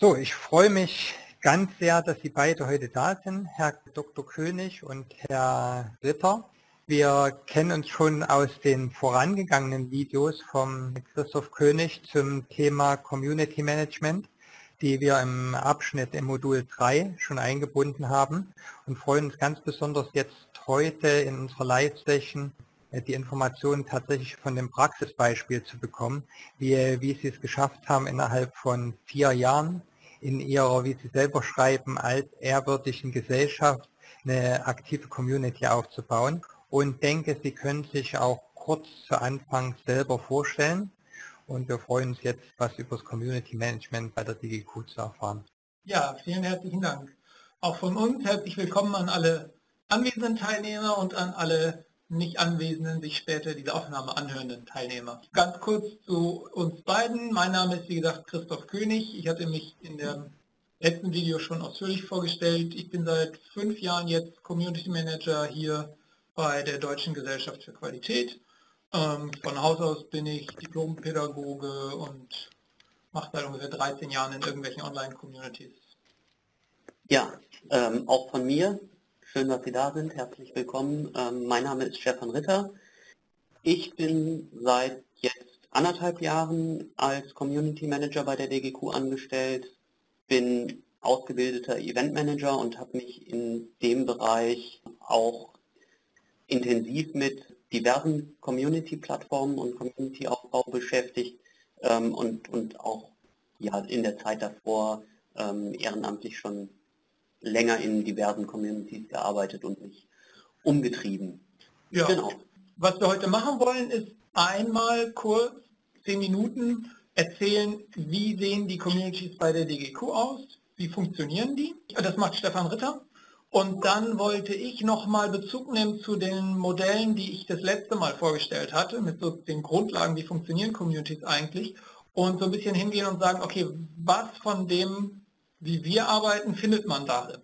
So, ich freue mich ganz sehr, dass Sie beide heute da sind, Herr Dr. König und Herr Ritter. Wir kennen uns schon aus den vorangegangenen Videos vom Christoph König zum Thema Community Management, die wir im Abschnitt im Modul 3 schon eingebunden haben und freuen uns ganz besonders jetzt heute in unserer Live-Session die Informationen tatsächlich von dem Praxisbeispiel zu bekommen, wie, wie Sie es geschafft haben, innerhalb von vier Jahren in Ihrer, wie Sie selber schreiben, altehrwürdigen Gesellschaft eine aktive Community aufzubauen und denke, Sie können sich auch kurz zu Anfang selber vorstellen und wir freuen uns jetzt, was über das Community Management bei der DGQ zu erfahren. Ja, vielen herzlichen Dank. Auch von uns herzlich willkommen an alle anwesenden Teilnehmer und an alle nicht anwesenden, sich später diese Aufnahme anhörenden Teilnehmer. Ganz kurz zu uns beiden. Mein Name ist wie gesagt Christoph König. Ich hatte mich in dem letzten Video schon ausführlich vorgestellt. Ich bin seit fünf Jahren jetzt Community Manager hier bei der Deutschen Gesellschaft für Qualität. Ähm, von Haus aus bin ich Diplompädagoge und mache seit ungefähr 13 Jahren in irgendwelchen Online-Communities. Ja, ähm, auch von mir. Schön, dass Sie da sind. Herzlich willkommen. Ähm, mein Name ist Stefan Ritter. Ich bin seit jetzt anderthalb Jahren als Community Manager bei der DGQ angestellt, bin ausgebildeter Event Manager und habe mich in dem Bereich auch intensiv mit diversen Community-Plattformen und Community-Aufbau beschäftigt ähm, und, und auch ja, in der Zeit davor ähm, ehrenamtlich schon länger in diversen Communities gearbeitet und mich umgetrieben. Ja. Genau. Was wir heute machen wollen, ist einmal kurz, zehn Minuten, erzählen, wie sehen die Communities bei der DGQ aus, wie funktionieren die. Das macht Stefan Ritter. Und dann wollte ich nochmal Bezug nehmen zu den Modellen, die ich das letzte Mal vorgestellt hatte, mit so den Grundlagen, wie funktionieren Communities eigentlich, und so ein bisschen hingehen und sagen, okay, was von dem wie wir arbeiten, findet man darin.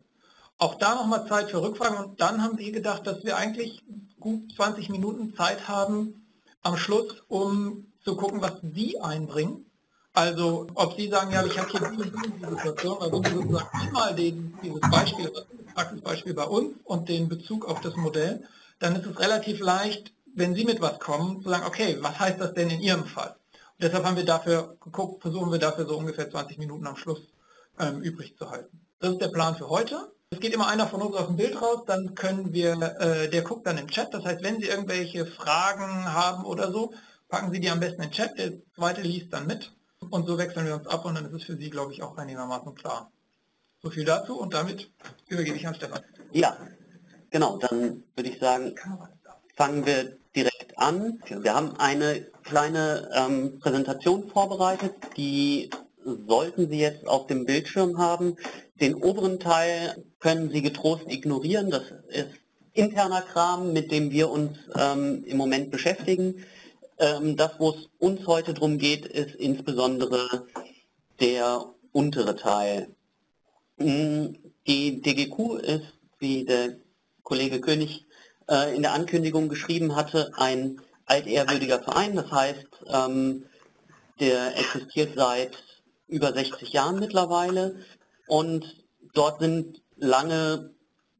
Auch da nochmal Zeit für Rückfragen und dann haben wir gedacht, dass wir eigentlich gut 20 Minuten Zeit haben am Schluss, um zu gucken, was Sie einbringen. Also ob Sie sagen, ja, ich habe hier diese, diese Situation, also sozusagen mal den, dieses Beispiel, das Praxisbeispiel bei uns und den Bezug auf das Modell, dann ist es relativ leicht, wenn Sie mit was kommen, zu sagen, okay, was heißt das denn in Ihrem Fall? Und deshalb haben wir dafür geguckt, versuchen wir dafür so ungefähr 20 Minuten am Schluss ähm, übrig zu halten. Das ist der Plan für heute. Es geht immer einer von uns auf dem Bild raus, dann können wir, äh, der guckt dann im Chat. Das heißt, wenn Sie irgendwelche Fragen haben oder so, packen Sie die am besten in den Chat. Der zweite liest dann mit. Und so wechseln wir uns ab und dann ist es für Sie, glaube ich, auch einigermaßen klar. So viel dazu und damit übergebe ich an Stefan. Ja, genau, dann würde ich sagen, fangen wir direkt an. Wir haben eine kleine ähm, Präsentation vorbereitet, die sollten Sie jetzt auf dem Bildschirm haben. Den oberen Teil können Sie getrost ignorieren. Das ist interner Kram, mit dem wir uns ähm, im Moment beschäftigen. Ähm, das, wo es uns heute darum geht, ist insbesondere der untere Teil. Hm, die DGQ ist, wie der Kollege König äh, in der Ankündigung geschrieben hatte, ein altehrwürdiger Verein. Das heißt, ähm, der existiert seit über 60 Jahren mittlerweile und dort sind lange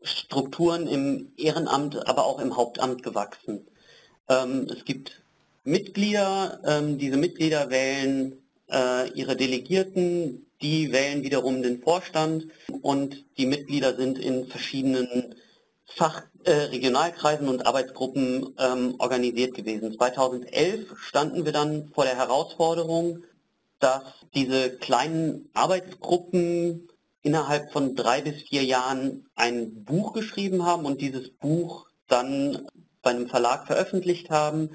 Strukturen im Ehrenamt, aber auch im Hauptamt gewachsen. Ähm, es gibt Mitglieder, ähm, diese Mitglieder wählen äh, ihre Delegierten, die wählen wiederum den Vorstand und die Mitglieder sind in verschiedenen Fach, äh, Regionalkreisen und Arbeitsgruppen ähm, organisiert gewesen. 2011 standen wir dann vor der Herausforderung, dass diese kleinen Arbeitsgruppen innerhalb von drei bis vier Jahren ein Buch geschrieben haben und dieses Buch dann bei einem Verlag veröffentlicht haben.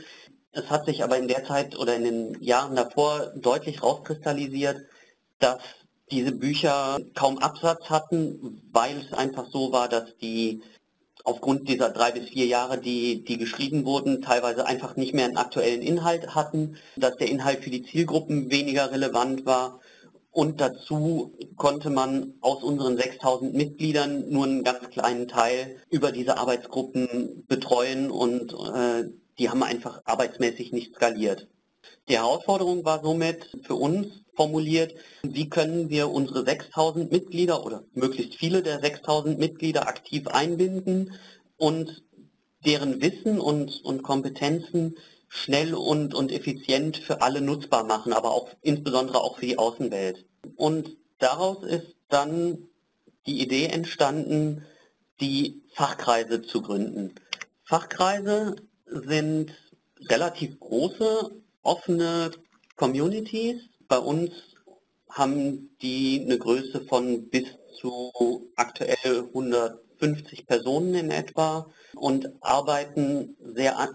Es hat sich aber in der Zeit oder in den Jahren davor deutlich rauskristallisiert, dass diese Bücher kaum Absatz hatten, weil es einfach so war, dass die aufgrund dieser drei bis vier Jahre, die, die geschrieben wurden, teilweise einfach nicht mehr einen aktuellen Inhalt hatten, dass der Inhalt für die Zielgruppen weniger relevant war und dazu konnte man aus unseren 6000 Mitgliedern nur einen ganz kleinen Teil über diese Arbeitsgruppen betreuen und äh, die haben einfach arbeitsmäßig nicht skaliert. Die Herausforderung war somit für uns formuliert, wie können wir unsere 6000 Mitglieder oder möglichst viele der 6000 Mitglieder aktiv einbinden und deren Wissen und, und Kompetenzen schnell und, und effizient für alle nutzbar machen, aber auch insbesondere auch für die Außenwelt. Und daraus ist dann die Idee entstanden, die Fachkreise zu gründen. Fachkreise sind relativ große, offene Communities. Bei uns haben die eine Größe von bis zu aktuell 150 Personen in etwa und arbeiten sehr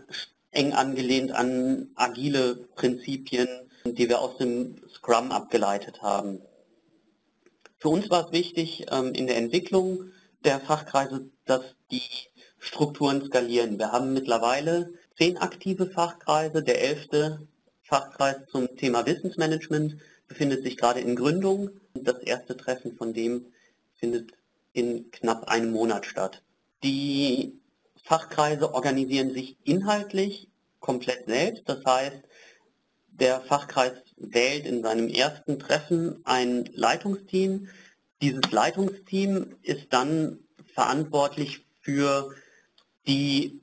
eng angelehnt an agile Prinzipien, die wir aus dem Scrum abgeleitet haben. Für uns war es wichtig ähm, in der Entwicklung der Fachkreise, dass die Strukturen skalieren. Wir haben mittlerweile zehn aktive Fachkreise. Der elfte Fachkreis zum Thema Wissensmanagement befindet sich gerade in Gründung. Das erste Treffen von dem findet in knapp einem Monat statt. Die Fachkreise organisieren sich inhaltlich komplett selbst. Das heißt, der Fachkreis wählt in seinem ersten Treffen ein Leitungsteam. Dieses Leitungsteam ist dann verantwortlich für die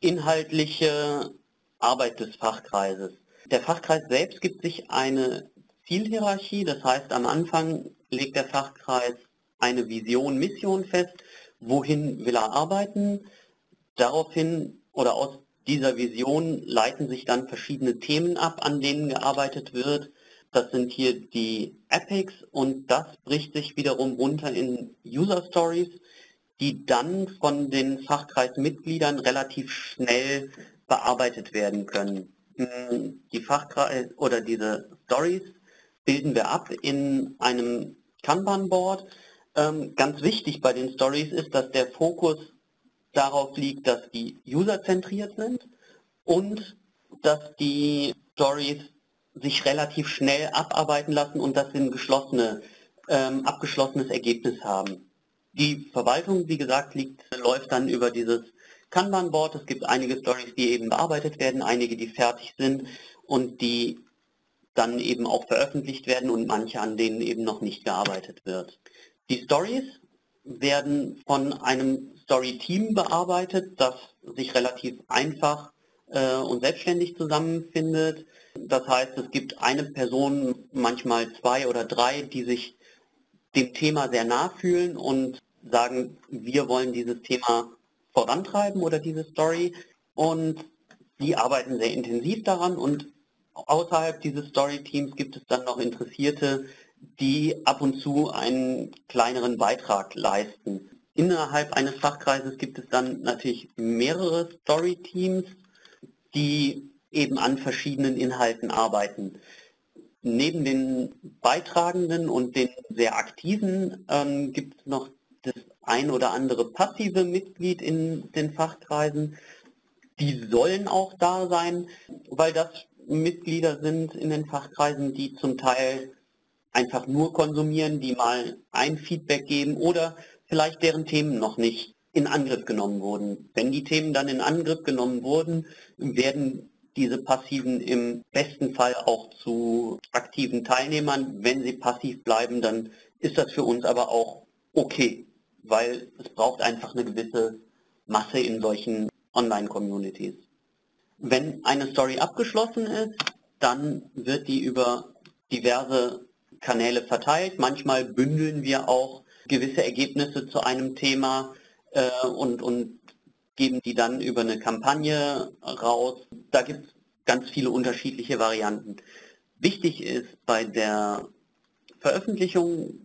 inhaltliche Arbeit des Fachkreises. Der Fachkreis selbst gibt sich eine Zielhierarchie, das heißt am Anfang legt der Fachkreis eine Vision, Mission fest, wohin will er arbeiten. Daraufhin oder aus dieser Vision leiten sich dann verschiedene Themen ab, an denen gearbeitet wird. Das sind hier die Epics und das bricht sich wiederum runter in User Stories, die dann von den Fachkreismitgliedern relativ schnell bearbeitet werden können. Hm, die Fachkreis oder diese Stories bilden wir ab in einem Kanban-Board. Ähm, ganz wichtig bei den Stories ist, dass der Fokus darauf liegt, dass die userzentriert sind und dass die Stories sich relativ schnell abarbeiten lassen und dass sie ein geschlossene, ähm, abgeschlossenes Ergebnis haben. Die Verwaltung, wie gesagt, liegt, läuft dann über dieses Kanban-Board. Es gibt einige Stories, die eben bearbeitet werden, einige, die fertig sind und die dann eben auch veröffentlicht werden und manche, an denen eben noch nicht gearbeitet wird. Die Stories werden von einem Story-Team bearbeitet, das sich relativ einfach äh, und selbstständig zusammenfindet. Das heißt, es gibt eine Person, manchmal zwei oder drei, die sich dem Thema sehr nah fühlen und sagen, wir wollen dieses Thema vorantreiben oder diese Story. Und die arbeiten sehr intensiv daran und außerhalb dieses Story-Teams gibt es dann noch Interessierte, die ab und zu einen kleineren Beitrag leisten. Innerhalb eines Fachkreises gibt es dann natürlich mehrere Story-Teams, die eben an verschiedenen Inhalten arbeiten. Neben den Beitragenden und den sehr Aktiven ähm, gibt es noch das ein oder andere passive Mitglied in den Fachkreisen. Die sollen auch da sein, weil das Mitglieder sind in den Fachkreisen, die zum Teil einfach nur konsumieren, die mal ein Feedback geben oder vielleicht deren Themen noch nicht in Angriff genommen wurden. Wenn die Themen dann in Angriff genommen wurden, werden diese Passiven im besten Fall auch zu aktiven Teilnehmern. Wenn sie passiv bleiben, dann ist das für uns aber auch okay, weil es braucht einfach eine gewisse Masse in solchen Online-Communities. Wenn eine Story abgeschlossen ist, dann wird die über diverse Kanäle verteilt. Manchmal bündeln wir auch gewisse Ergebnisse zu einem Thema äh, und, und geben die dann über eine Kampagne raus. Da gibt es ganz viele unterschiedliche Varianten. Wichtig ist bei der Veröffentlichung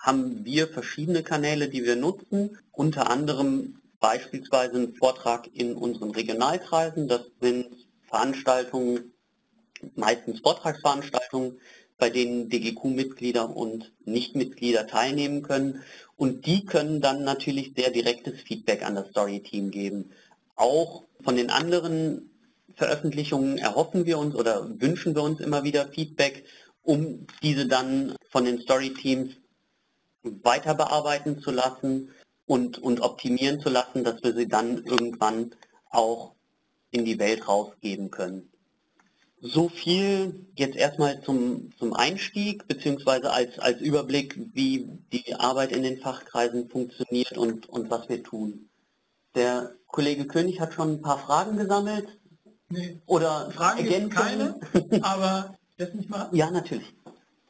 haben wir verschiedene Kanäle, die wir nutzen, unter anderem beispielsweise einen Vortrag in unseren Regionalkreisen. Das sind Veranstaltungen, meistens Vortragsveranstaltungen, bei denen DGQ-Mitglieder und Nichtmitglieder teilnehmen können. Und die können dann natürlich sehr direktes Feedback an das Story-Team geben. Auch von den anderen Veröffentlichungen erhoffen wir uns oder wünschen wir uns immer wieder Feedback, um diese dann von den Story-Teams weiter bearbeiten zu lassen und, und optimieren zu lassen, dass wir sie dann irgendwann auch in die Welt rausgeben können. So viel jetzt erstmal zum, zum Einstieg, beziehungsweise als, als Überblick, wie die Arbeit in den Fachkreisen funktioniert und, und was wir tun. Der Kollege König hat schon ein paar Fragen gesammelt. Nee. Oder Fragen gibt keine, aber das nicht mal. Ja, natürlich.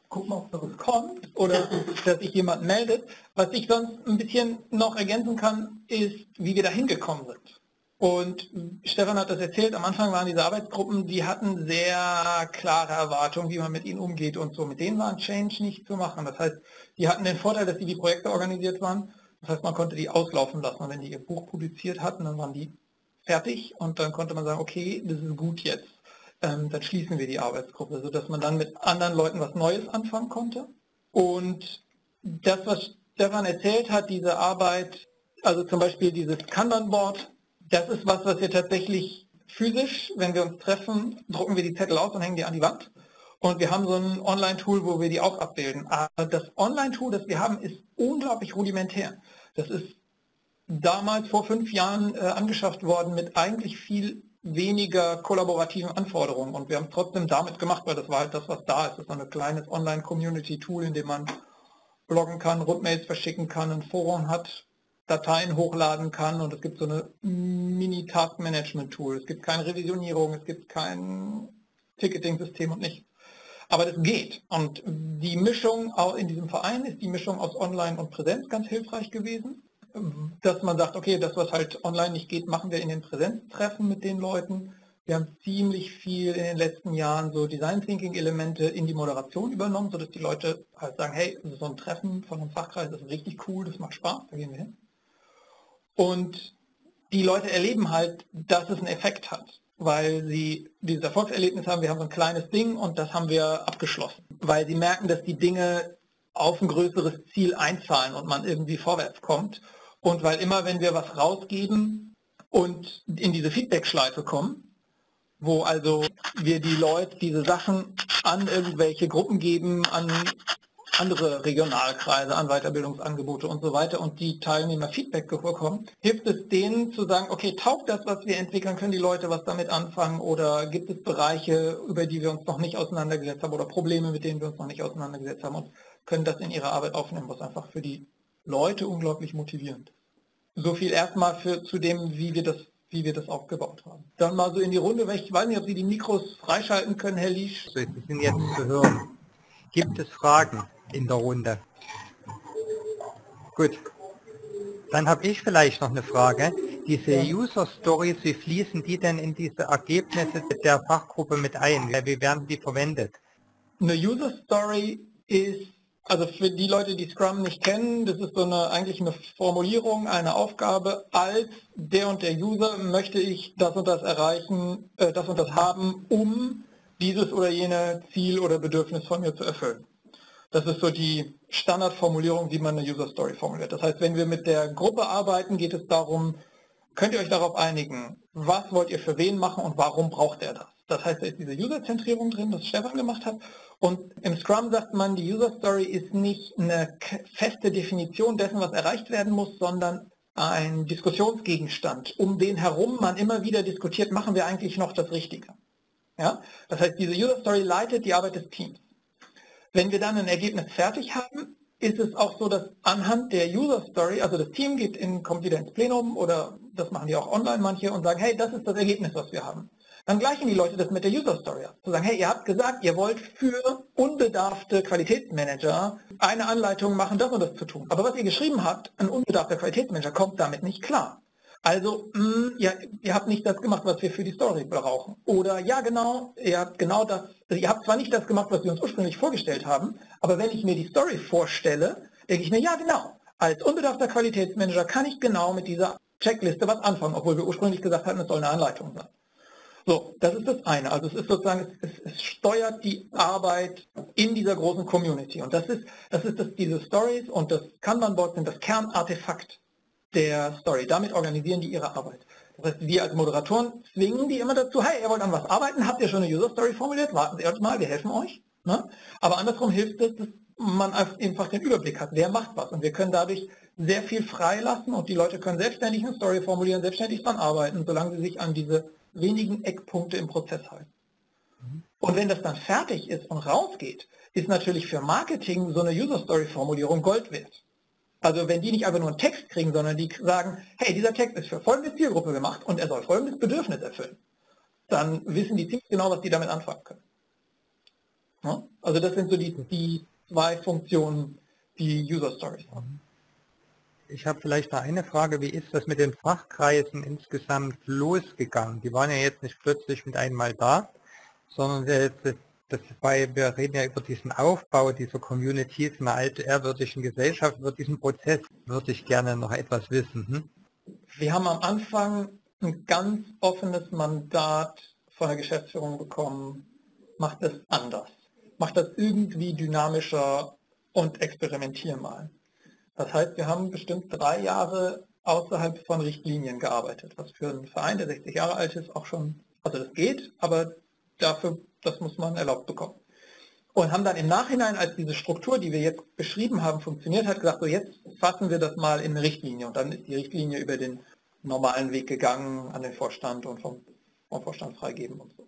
Gucken, ob da was kommt oder dass sich jemand meldet. Was ich sonst ein bisschen noch ergänzen kann, ist, wie wir da hingekommen sind. Und Stefan hat das erzählt, am Anfang waren diese Arbeitsgruppen, die hatten sehr klare Erwartungen, wie man mit ihnen umgeht und so. Mit denen war ein Change nicht zu machen. Das heißt, die hatten den Vorteil, dass sie die Projekte organisiert waren. Das heißt, man konnte die auslaufen lassen. Und wenn die ihr Buch publiziert hatten, dann waren die fertig und dann konnte man sagen, okay, das ist gut jetzt. Ähm, dann schließen wir die Arbeitsgruppe, sodass man dann mit anderen Leuten was Neues anfangen konnte. Und das, was Stefan erzählt hat, diese Arbeit, also zum Beispiel dieses Kanban-Board, das ist was, was wir tatsächlich physisch, wenn wir uns treffen, drucken wir die Zettel aus und hängen die an die Wand. Und wir haben so ein Online-Tool, wo wir die auch abbilden. Aber das Online-Tool, das wir haben, ist unglaublich rudimentär. Das ist damals vor fünf Jahren äh, angeschafft worden mit eigentlich viel weniger kollaborativen Anforderungen. Und wir haben trotzdem damit gemacht, weil das war halt das, was da ist. Das ist ein kleines Online-Community-Tool, in dem man bloggen kann, Rundmails verschicken kann, ein Forum hat, Dateien hochladen kann und es gibt so eine Mini-Task-Management-Tool. Es gibt keine Revisionierung, es gibt kein Ticketing-System und nichts. Aber das geht. Und die Mischung auch in diesem Verein ist die Mischung aus Online und Präsenz ganz hilfreich gewesen. Dass man sagt, okay, das, was halt online nicht geht, machen wir in den Präsenztreffen mit den Leuten. Wir haben ziemlich viel in den letzten Jahren so Design Thinking Elemente in die Moderation übernommen, sodass die Leute halt sagen, hey, so ein Treffen von einem Fachkreis ist richtig cool, das macht Spaß, da gehen wir hin. Und die Leute erleben halt, dass es einen Effekt hat, weil sie dieses Erfolgserlebnis haben, wir haben so ein kleines Ding und das haben wir abgeschlossen, weil sie merken, dass die Dinge auf ein größeres Ziel einzahlen und man irgendwie vorwärts kommt. Und weil immer, wenn wir was rausgeben und in diese Feedback-Schleife kommen, wo also wir die Leute diese Sachen an irgendwelche Gruppen geben, an andere Regionalkreise an Weiterbildungsangebote und so weiter und die Teilnehmer Feedback bekommen, hilft es denen zu sagen, okay, taugt das, was wir entwickeln, können die Leute was damit anfangen? Oder gibt es Bereiche, über die wir uns noch nicht auseinandergesetzt haben oder Probleme, mit denen wir uns noch nicht auseinandergesetzt haben und können das in ihre Arbeit aufnehmen, was einfach für die Leute unglaublich motivierend. So viel erstmal für, zu dem, wie wir das wie wir das aufgebaut haben. Dann mal so in die Runde, weil ich weiß nicht, ob Sie die Mikros freischalten können, Herr Liesch. Sie sind jetzt zu hören. Gibt es Fragen? in der Runde. Gut. Dann habe ich vielleicht noch eine Frage. Diese User Stories, wie fließen die denn in diese Ergebnisse der Fachgruppe mit ein? Wie werden die verwendet? Eine User Story ist, also für die Leute, die Scrum nicht kennen, das ist so eine eigentlich eine Formulierung, eine Aufgabe, als der und der User möchte ich das und das erreichen, äh, das und das haben, um dieses oder jene Ziel oder Bedürfnis von mir zu erfüllen. Das ist so die Standardformulierung, wie man eine User Story formuliert. Das heißt, wenn wir mit der Gruppe arbeiten, geht es darum, könnt ihr euch darauf einigen, was wollt ihr für wen machen und warum braucht er das? Das heißt, da ist diese User-Zentrierung drin, das Stefan gemacht hat. Und im Scrum sagt man, die User Story ist nicht eine feste Definition dessen, was erreicht werden muss, sondern ein Diskussionsgegenstand, um den herum man immer wieder diskutiert, machen wir eigentlich noch das Richtige. Ja? Das heißt, diese User Story leitet die Arbeit des Teams. Wenn wir dann ein Ergebnis fertig haben, ist es auch so, dass anhand der User Story, also das Team geht in, kommt wieder ins Plenum oder das machen die auch online manche und sagen, hey, das ist das Ergebnis, was wir haben. Dann gleichen die Leute das mit der User Story ab. Zu sagen, hey, ihr habt gesagt, ihr wollt für unbedarfte Qualitätsmanager eine Anleitung machen, das und das zu tun. Aber was ihr geschrieben habt, ein unbedarfter Qualitätsmanager kommt damit nicht klar. Also, mh, hm, ja, ihr habt nicht das gemacht, was wir für die Story brauchen. Oder ja, genau, ihr habt genau das, ihr habt zwar nicht das gemacht, was wir uns ursprünglich vorgestellt haben, aber wenn ich mir die Story vorstelle, denke ich mir, ja, genau, als unbedarfter Qualitätsmanager kann ich genau mit dieser Checkliste was anfangen, obwohl wir ursprünglich gesagt hatten, es soll eine Anleitung sein. So, das ist das eine. Also es ist sozusagen, es, es, steuert die Arbeit in dieser großen Community. Und das ist, das ist das, diese Stories und das Kanban-Board sind das Kernartefakt der Story. Damit organisieren die ihre Arbeit. Das heißt, wir als Moderatoren zwingen die immer dazu, hey, ihr wollt an was arbeiten, habt ihr schon eine User Story formuliert? Warten Sie erst mal, wir helfen euch. Ne? Aber andersrum hilft es, dass man einfach den Überblick hat, wer macht was. Und wir können dadurch sehr viel freilassen und die Leute können selbstständig eine Story formulieren, selbstständig dran arbeiten, solange sie sich an diese wenigen Eckpunkte im Prozess halten. Mhm. Und wenn das dann fertig ist und rausgeht, ist natürlich für Marketing so eine User Story Formulierung Gold wert. Also wenn die nicht einfach nur einen Text kriegen, sondern die sagen, hey, dieser Text ist für folgende Zielgruppe gemacht und er soll folgendes Bedürfnis erfüllen, dann wissen die ziemlich genau, was die damit anfangen können. Ja? Also das sind so die, die zwei Funktionen, die User Stories haben. Ich habe vielleicht da eine Frage, wie ist das mit den Fachkreisen insgesamt losgegangen? Die waren ja jetzt nicht plötzlich mit einmal da, sondern jetzt das bei, wir reden ja über diesen Aufbau dieser Communities in einer alten ehrwürdigen Gesellschaft, über diesen Prozess würde ich gerne noch etwas wissen. Hm? Wir haben am Anfang ein ganz offenes Mandat von der Geschäftsführung bekommen, macht es anders, macht das irgendwie dynamischer und experimentier mal. Das heißt, wir haben bestimmt drei Jahre außerhalb von Richtlinien gearbeitet, was für einen Verein, der 60 Jahre alt ist, auch schon, also das geht, aber dafür das muss man erlaubt bekommen. Und haben dann im Nachhinein, als diese Struktur, die wir jetzt beschrieben haben, funktioniert hat, gesagt, so jetzt fassen wir das mal in eine Richtlinie. Und dann ist die Richtlinie über den normalen Weg gegangen an den Vorstand und vom, vom Vorstand freigeben und so.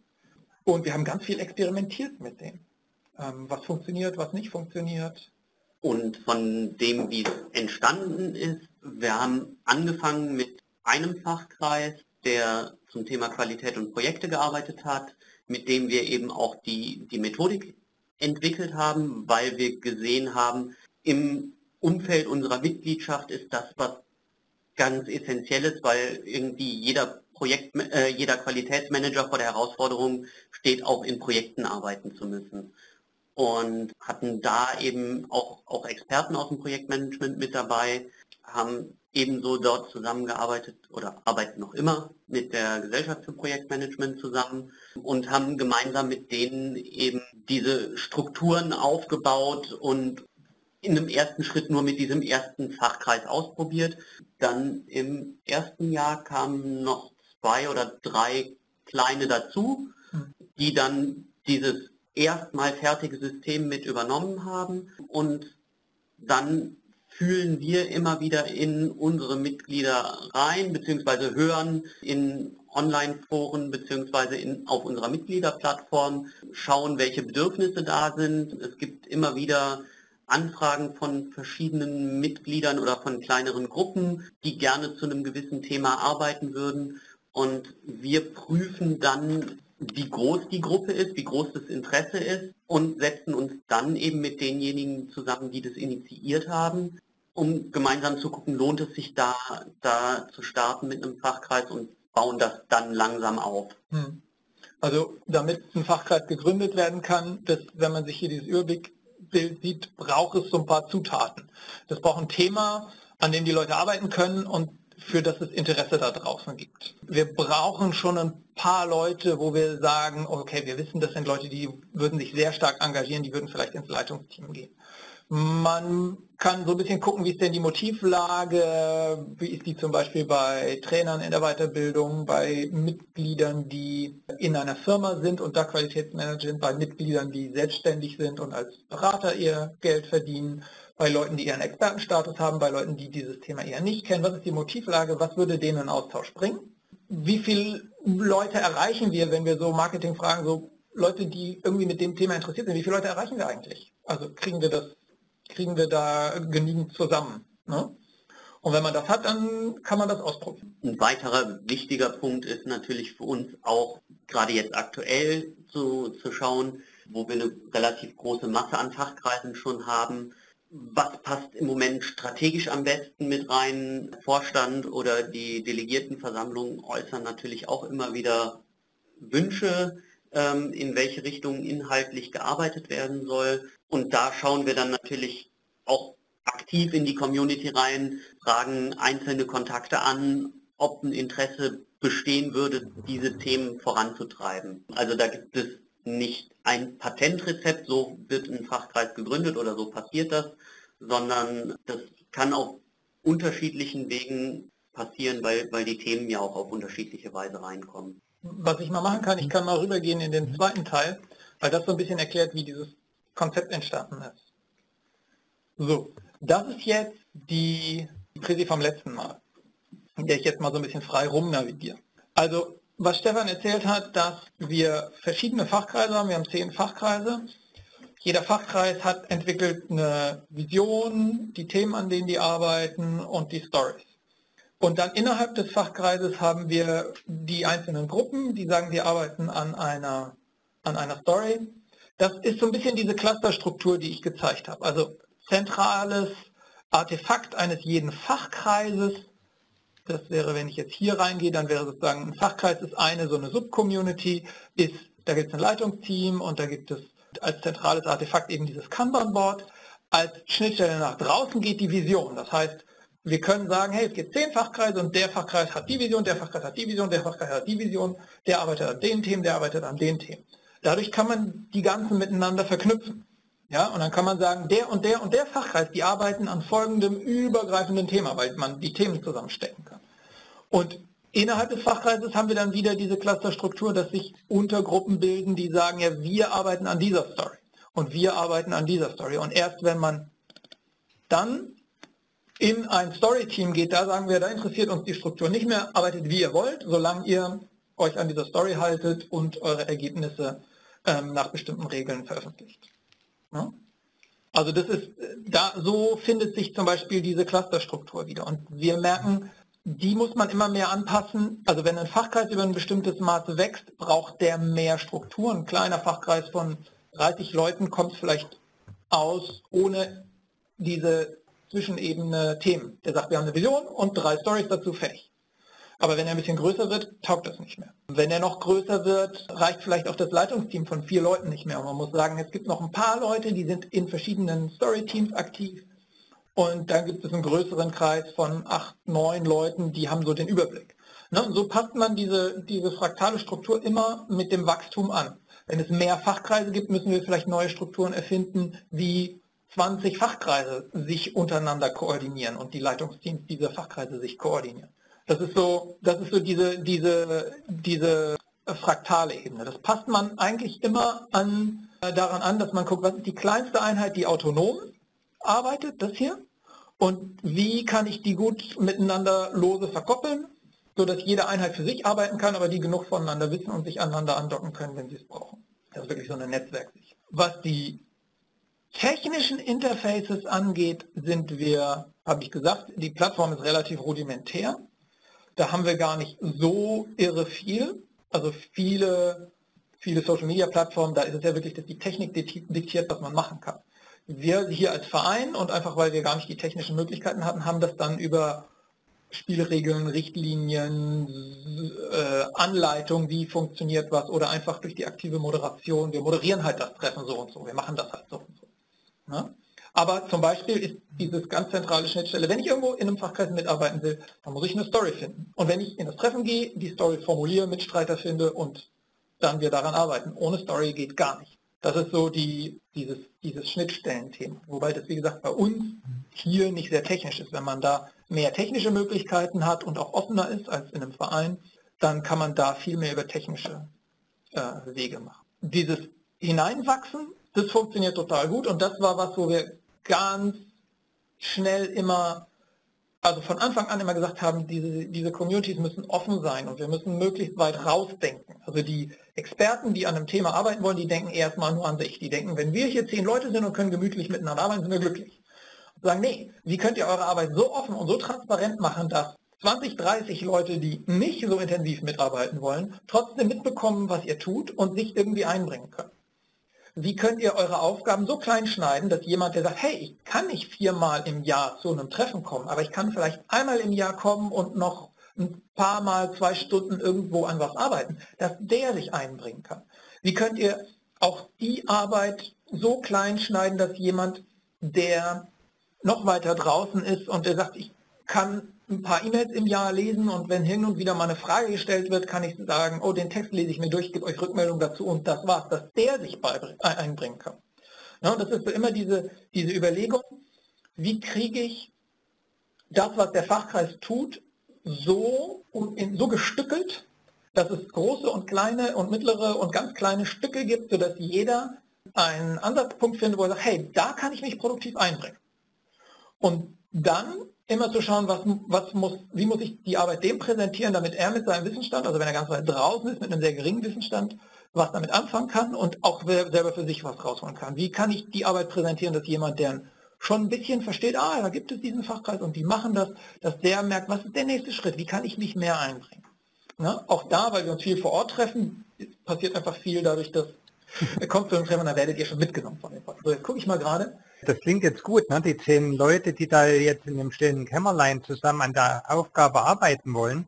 Und wir haben ganz viel experimentiert mit dem. Ähm, was funktioniert, was nicht funktioniert. Und von dem, wie es entstanden ist, wir haben angefangen mit einem Fachkreis, der zum Thema Qualität und Projekte gearbeitet hat, mit dem wir eben auch die, die Methodik entwickelt haben, weil wir gesehen haben, im Umfeld unserer Mitgliedschaft ist das was ganz Essentielles, weil irgendwie jeder Projekt, äh, jeder Qualitätsmanager vor der Herausforderung steht, auch in Projekten arbeiten zu müssen. Und hatten da eben auch, auch Experten aus dem Projektmanagement mit dabei, haben ebenso dort zusammengearbeitet oder arbeiten noch immer mit der Gesellschaft für Projektmanagement zusammen und haben gemeinsam mit denen eben diese Strukturen aufgebaut und in einem ersten Schritt nur mit diesem ersten Fachkreis ausprobiert. Dann im ersten Jahr kamen noch zwei oder drei kleine dazu, die dann dieses erstmal fertige System mit übernommen haben und dann fühlen wir immer wieder in unsere Mitglieder rein, beziehungsweise hören in Online-Foren beziehungsweise in, auf unserer Mitgliederplattform, schauen, welche Bedürfnisse da sind. Es gibt immer wieder Anfragen von verschiedenen Mitgliedern oder von kleineren Gruppen, die gerne zu einem gewissen Thema arbeiten würden. Und wir prüfen dann, wie groß die Gruppe ist, wie groß das Interesse ist und setzen uns dann eben mit denjenigen zusammen, die das initiiert haben, um gemeinsam zu gucken, lohnt es sich da, da zu starten mit einem Fachkreis und bauen das dann langsam auf. Hm. Also damit ein Fachkreis gegründet werden kann, das, wenn man sich hier dieses Überblickbild sieht, braucht es so ein paar Zutaten. Das braucht ein Thema, an dem die Leute arbeiten können und für das es Interesse da draußen gibt. Wir brauchen schon ein paar Leute, wo wir sagen, okay, wir wissen, das sind Leute, die würden sich sehr stark engagieren, die würden vielleicht ins Leitungsteam gehen. Man kann so ein bisschen gucken, wie ist denn die Motivlage, wie ist die zum Beispiel bei Trainern in der Weiterbildung, bei Mitgliedern, die in einer Firma sind und da Qualitätsmanager sind, bei Mitgliedern, die selbstständig sind und als Berater ihr Geld verdienen, bei Leuten, die ihren Expertenstatus haben, bei Leuten, die dieses Thema eher nicht kennen. Was ist die Motivlage? Was würde denen einen Austausch bringen? Wie viele Leute erreichen wir, wenn wir so Marketing fragen, so Leute, die irgendwie mit dem Thema interessiert sind, wie viele Leute erreichen wir eigentlich? Also kriegen wir das kriegen wir da genügend zusammen. Ne? Und wenn man das hat, dann kann man das ausprobieren. Ein weiterer wichtiger Punkt ist natürlich für uns auch gerade jetzt aktuell zu, zu schauen, wo wir eine relativ große Masse an Fachkreisen schon haben. Was passt im Moment strategisch am besten mit rein? Vorstand oder die Delegiertenversammlung äußern natürlich auch immer wieder Wünsche, ähm, in welche Richtung inhaltlich gearbeitet werden soll. Und da schauen wir dann natürlich auch aktiv in die Community rein, fragen einzelne Kontakte an, ob ein Interesse bestehen würde, diese Themen voranzutreiben. Also da gibt es nicht ein Patentrezept, so wird ein Fachkreis gegründet oder so passiert das, sondern das kann auf unterschiedlichen Wegen passieren, weil, weil die Themen ja auch auf unterschiedliche Weise reinkommen. Was ich mal machen kann, ich kann mal rübergehen in den zweiten Teil, weil das so ein bisschen erklärt, wie dieses Konzept entstanden ist. So, das ist jetzt die Präsi vom letzten Mal, in der ich jetzt mal so ein bisschen frei rumnavigiere. Also was Stefan erzählt hat, dass wir verschiedene Fachkreise haben. Wir haben zehn Fachkreise. Jeder Fachkreis hat entwickelt eine Vision, die Themen, an denen die arbeiten und die Stories. Und dann innerhalb des Fachkreises haben wir die einzelnen Gruppen, die sagen, wir arbeiten an einer, an einer Story. Das ist so ein bisschen diese Clusterstruktur, die ich gezeigt habe. Also zentrales Artefakt eines jeden Fachkreises. Das wäre, wenn ich jetzt hier reingehe, dann wäre sozusagen ein Fachkreis ist eine, so eine Subcommunity, ist, da gibt es ein Leitungsteam und da gibt es als zentrales Artefakt eben dieses Kanban-Board. Als Schnittstelle nach draußen geht die Vision. Das heißt, wir können sagen, hey, es gibt zehn Fachkreise und der Fachkreis hat die Vision, der Fachkreis hat die Vision, der Fachkreis hat die Vision, der arbeitet an den Themen, der arbeitet an den Themen. Dadurch kann man die ganzen miteinander verknüpfen. Ja, und dann kann man sagen, der und der und der Fachkreis, die arbeiten an folgendem übergreifenden Thema, weil man die Themen zusammenstecken kann. Und innerhalb des Fachkreises haben wir dann wieder diese Clusterstruktur, dass sich Untergruppen bilden, die sagen, ja, wir arbeiten an dieser Story und wir arbeiten an dieser Story. Und erst wenn man dann in ein Story-Team geht, da sagen wir, da interessiert uns die Struktur nicht mehr, arbeitet wie ihr wollt, solange ihr euch an dieser Story haltet und eure Ergebnisse ähm, nach bestimmten Regeln veröffentlicht. Ja? Also das ist, da so findet sich zum Beispiel diese Clusterstruktur wieder. Und wir merken, die muss man immer mehr anpassen. Also wenn ein Fachkreis über ein bestimmtes Maß wächst, braucht der mehr Struktur. Ein kleiner Fachkreis von 30 Leuten kommt vielleicht aus ohne diese Zwischenebene Themen. Der sagt, wir haben eine Vision und drei Stories dazu fertig. Aber wenn er ein bisschen größer wird, taugt das nicht mehr. Wenn er noch größer wird, reicht vielleicht auch das Leitungsteam von vier Leuten nicht mehr. Und man muss sagen, es gibt noch ein paar Leute, die sind in verschiedenen Story-Teams aktiv. Und dann gibt es einen größeren Kreis von acht, neun Leuten, die haben so den Überblick. Ne? Und so passt man diese, diese fraktale Struktur immer mit dem Wachstum an. Wenn es mehr Fachkreise gibt, müssen wir vielleicht neue Strukturen erfinden, wie 20 Fachkreise sich untereinander koordinieren und die Leitungsteams dieser Fachkreise sich koordinieren. Das ist so, das ist so diese, diese, diese fraktale Ebene. Das passt man eigentlich immer an, äh, daran an, dass man guckt, was ist die kleinste Einheit, die autonom arbeitet, das hier, und wie kann ich die gut miteinander lose verkoppeln, sodass jede Einheit für sich arbeiten kann, aber die genug voneinander wissen und sich aneinander andocken können, wenn sie es brauchen. Das ist wirklich so eine Netzwerksicht. Was die technischen Interfaces angeht, sind wir, habe ich gesagt, die Plattform ist relativ rudimentär. Da haben wir gar nicht so irre viel. Also viele, viele Social-Media-Plattformen, da ist es ja wirklich, dass die Technik diktiert, was man machen kann. Wir hier als Verein und einfach weil wir gar nicht die technischen Möglichkeiten hatten, haben das dann über Spielregeln, Richtlinien, äh, Anleitungen, wie funktioniert was oder einfach durch die aktive Moderation. Wir moderieren halt das Treffen so und so, wir machen das halt so und so. Ne? Aber zum Beispiel ist dieses ganz zentrale Schnittstelle, wenn ich irgendwo in einem Fachkreis mitarbeiten will, dann muss ich eine Story finden. Und wenn ich in das Treffen gehe, die Story formuliere, Mitstreiter finde und dann wir daran arbeiten. Ohne Story geht gar nicht. Das ist so die, dieses, dieses Schnittstellenthema. Wobei das, wie gesagt, bei uns hier nicht sehr technisch ist. Wenn man da mehr technische Möglichkeiten hat und auch offener ist als in einem Verein, dann kann man da viel mehr über technische äh, Wege machen. Dieses Hineinwachsen, das funktioniert total gut und das war was, wo wir ganz schnell immer, also von Anfang an immer gesagt haben, diese, diese Communities müssen offen sein und wir müssen möglichst weit rausdenken. Also die Experten, die an einem Thema arbeiten wollen, die denken erstmal nur an sich. Die denken, wenn wir hier zehn Leute sind und können gemütlich miteinander arbeiten, sind wir glücklich. Und sagen, nee, wie könnt ihr eure Arbeit so offen und so transparent machen, dass 20, 30 Leute, die nicht so intensiv mitarbeiten wollen, trotzdem mitbekommen, was ihr tut und sich irgendwie einbringen können wie könnt ihr eure Aufgaben so klein schneiden, dass jemand, der sagt, hey, ich kann nicht viermal im Jahr zu einem Treffen kommen, aber ich kann vielleicht einmal im Jahr kommen und noch ein paar Mal zwei Stunden irgendwo an was arbeiten, dass der sich einbringen kann. Wie könnt ihr auch die Arbeit so klein schneiden, dass jemand, der noch weiter draußen ist und der sagt, ich kann ein paar E-Mails im Jahr lesen und wenn hin und wieder mal eine Frage gestellt wird, kann ich sagen, oh, den Text lese ich mir durch, gebe euch Rückmeldung dazu und das war's, dass der sich einbringen kann. Ja, das ist so immer diese, diese Überlegung, wie kriege ich das, was der Fachkreis tut, so, so gestückelt, dass es große und kleine und mittlere und ganz kleine Stücke gibt, sodass jeder einen Ansatzpunkt findet, wo er sagt, hey, da kann ich mich produktiv einbringen. Und dann immer zu schauen, was, was muss, wie muss ich die Arbeit dem präsentieren, damit er mit seinem Wissensstand, also wenn er ganz weit draußen ist, mit einem sehr geringen Wissensstand, was damit anfangen kann und auch selber für sich was rausholen kann. Wie kann ich die Arbeit präsentieren, dass jemand, der schon ein bisschen versteht, ah, da gibt es diesen Fachkreis und die machen das, dass der merkt, was ist der nächste Schritt, wie kann ich mich mehr einbringen. Ne? Auch da, weil wir uns viel vor Ort treffen, passiert einfach viel dadurch, dass er kommt zu einem Treffen da werdet ihr schon mitgenommen von dem So, jetzt gucke ich mal gerade. Das klingt jetzt gut, ne? die zehn Leute, die da jetzt in dem stillen Kämmerlein zusammen an der Aufgabe arbeiten wollen,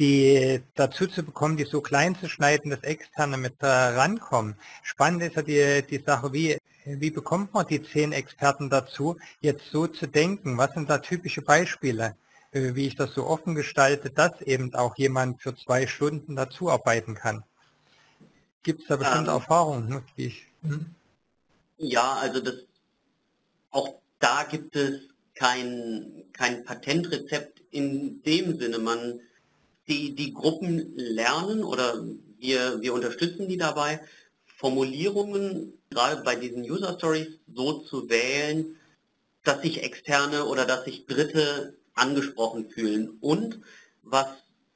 die dazu zu bekommen, die so klein zu schneiden, dass Externe mit äh, rankommen. Spannend ist ja die, die Sache, wie, wie bekommt man die zehn Experten dazu, jetzt so zu denken? Was sind da typische Beispiele, äh, wie ich das so offen gestalte, dass eben auch jemand für zwei Stunden dazu arbeiten kann? Gibt es da bestimmte ähm, Erfahrungen, ne, die ich... Hm? Ja, also das, auch da gibt es kein, kein Patentrezept in dem Sinne. Man die, die Gruppen lernen oder wir, wir unterstützen die dabei, Formulierungen gerade bei diesen User Stories so zu wählen, dass sich Externe oder dass sich Dritte angesprochen fühlen. Und was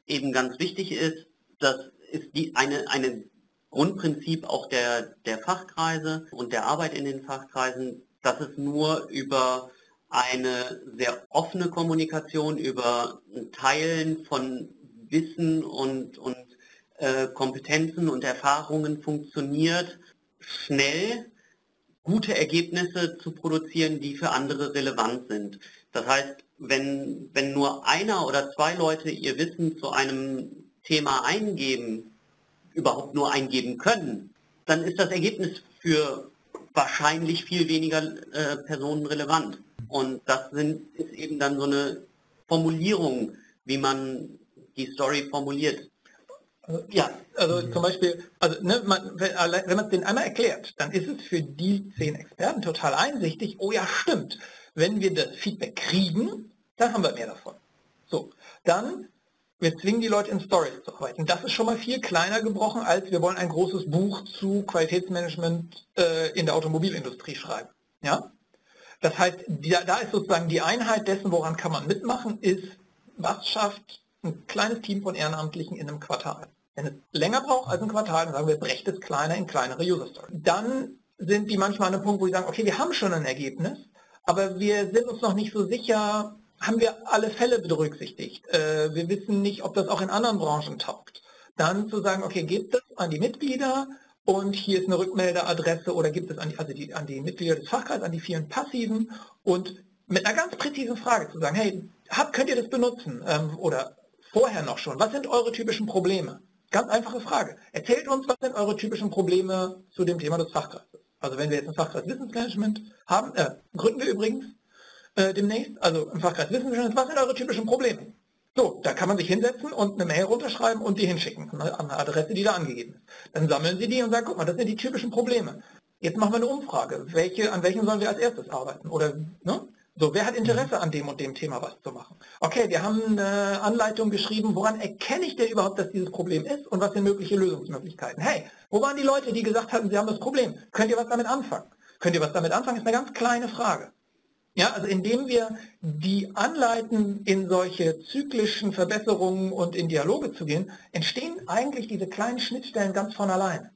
eben ganz wichtig ist, das ist die, eine, eine Grundprinzip auch der, der Fachkreise und der Arbeit in den Fachkreisen, dass es nur über eine sehr offene Kommunikation, über Teilen von Wissen und, und äh, Kompetenzen und Erfahrungen funktioniert, schnell gute Ergebnisse zu produzieren, die für andere relevant sind. Das heißt, wenn, wenn nur einer oder zwei Leute ihr Wissen zu einem Thema eingeben, überhaupt nur eingeben können, dann ist das Ergebnis für wahrscheinlich viel weniger äh, Personen relevant. Und das sind, ist eben dann so eine Formulierung, wie man die Story formuliert. Ja, also zum Beispiel, also ne, man, wenn, man es denen einmal erklärt, dann ist es für die zehn Experten total einsichtig, oh ja, stimmt, wenn wir das Feedback kriegen, dann haben wir mehr davon. So, dann, wir zwingen die Leute in Stories zu arbeiten. Das ist schon mal viel kleiner gebrochen, als wir wollen ein großes Buch zu Qualitätsmanagement äh, in der Automobilindustrie schreiben. Ja? Das heißt, die, da ist sozusagen die Einheit dessen, woran kann man mitmachen, ist, was schafft ein kleines Team von Ehrenamtlichen in einem Quartal. Wenn es länger braucht als ein Quartal, dann sagen wir, brecht es kleiner in kleinere User Stories. Dann sind die manchmal an einem Punkt, wo sie sagen, okay, wir haben schon ein Ergebnis, aber wir sind uns noch nicht so sicher, haben wir alle Fälle berücksichtigt. Äh, wir wissen nicht, ob das auch in anderen Branchen taugt. Dann zu sagen, okay, gebt es an die Mitglieder und hier ist eine Rückmeldeadresse oder gibt es an die, also die, an die Mitglieder des Fachkreises, an die vielen Passiven und mit einer ganz präzisen Frage zu sagen, hey, habt, könnt ihr das benutzen? Ähm, oder vorher noch schon, was sind eure typischen Probleme? Ganz einfache Frage. Erzählt uns, was sind eure typischen Probleme zu dem Thema des Fachkreises? Also wenn wir jetzt ein Fachkreis Wissensmanagement haben, äh, gründen wir übrigens äh, demnächst, also im Fachkreis Wissensmanagement, was sind eure typischen Probleme? So, da kann man sich hinsetzen und eine Mail runterschreiben und die hinschicken, an eine Adresse, die da angegeben ist. Dann sammeln Sie die und sagen, guck mal, das sind die typischen Probleme. Jetzt machen wir eine Umfrage. Welche, an welchen sollen wir als erstes arbeiten? Oder, ne? So, wer hat Interesse an dem und dem Thema was zu machen? Okay, wir haben eine Anleitung geschrieben, woran erkenne ich denn überhaupt, dass dieses Problem ist und was sind mögliche Lösungsmöglichkeiten? Hey, wo waren die Leute, die gesagt hatten, sie haben das Problem? Könnt ihr was damit anfangen? Könnt ihr was damit anfangen? Ist eine ganz kleine Frage. Ja, also indem wir die anleiten, in solche zyklischen Verbesserungen und in Dialoge zu gehen, entstehen eigentlich diese kleinen Schnittstellen ganz von allein.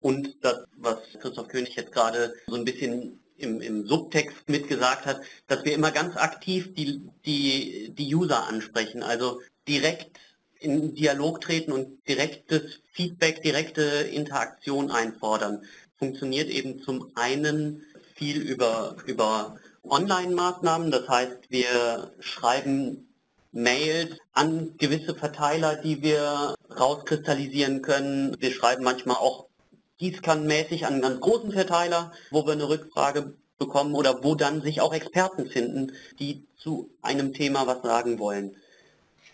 Und das, was Christoph König jetzt gerade so ein bisschen im, im Subtext mitgesagt hat, dass wir immer ganz aktiv die, die, die User ansprechen, also direkt in Dialog treten und direktes Feedback, direkte Interaktion einfordern. Funktioniert eben zum einen viel über, über Online-Maßnahmen, das heißt, wir schreiben Mails an gewisse Verteiler, die wir rauskristallisieren können. Wir schreiben manchmal auch gießkannenmäßig an einen ganz großen Verteiler, wo wir eine Rückfrage bekommen oder wo dann sich auch Experten finden, die zu einem Thema was sagen wollen.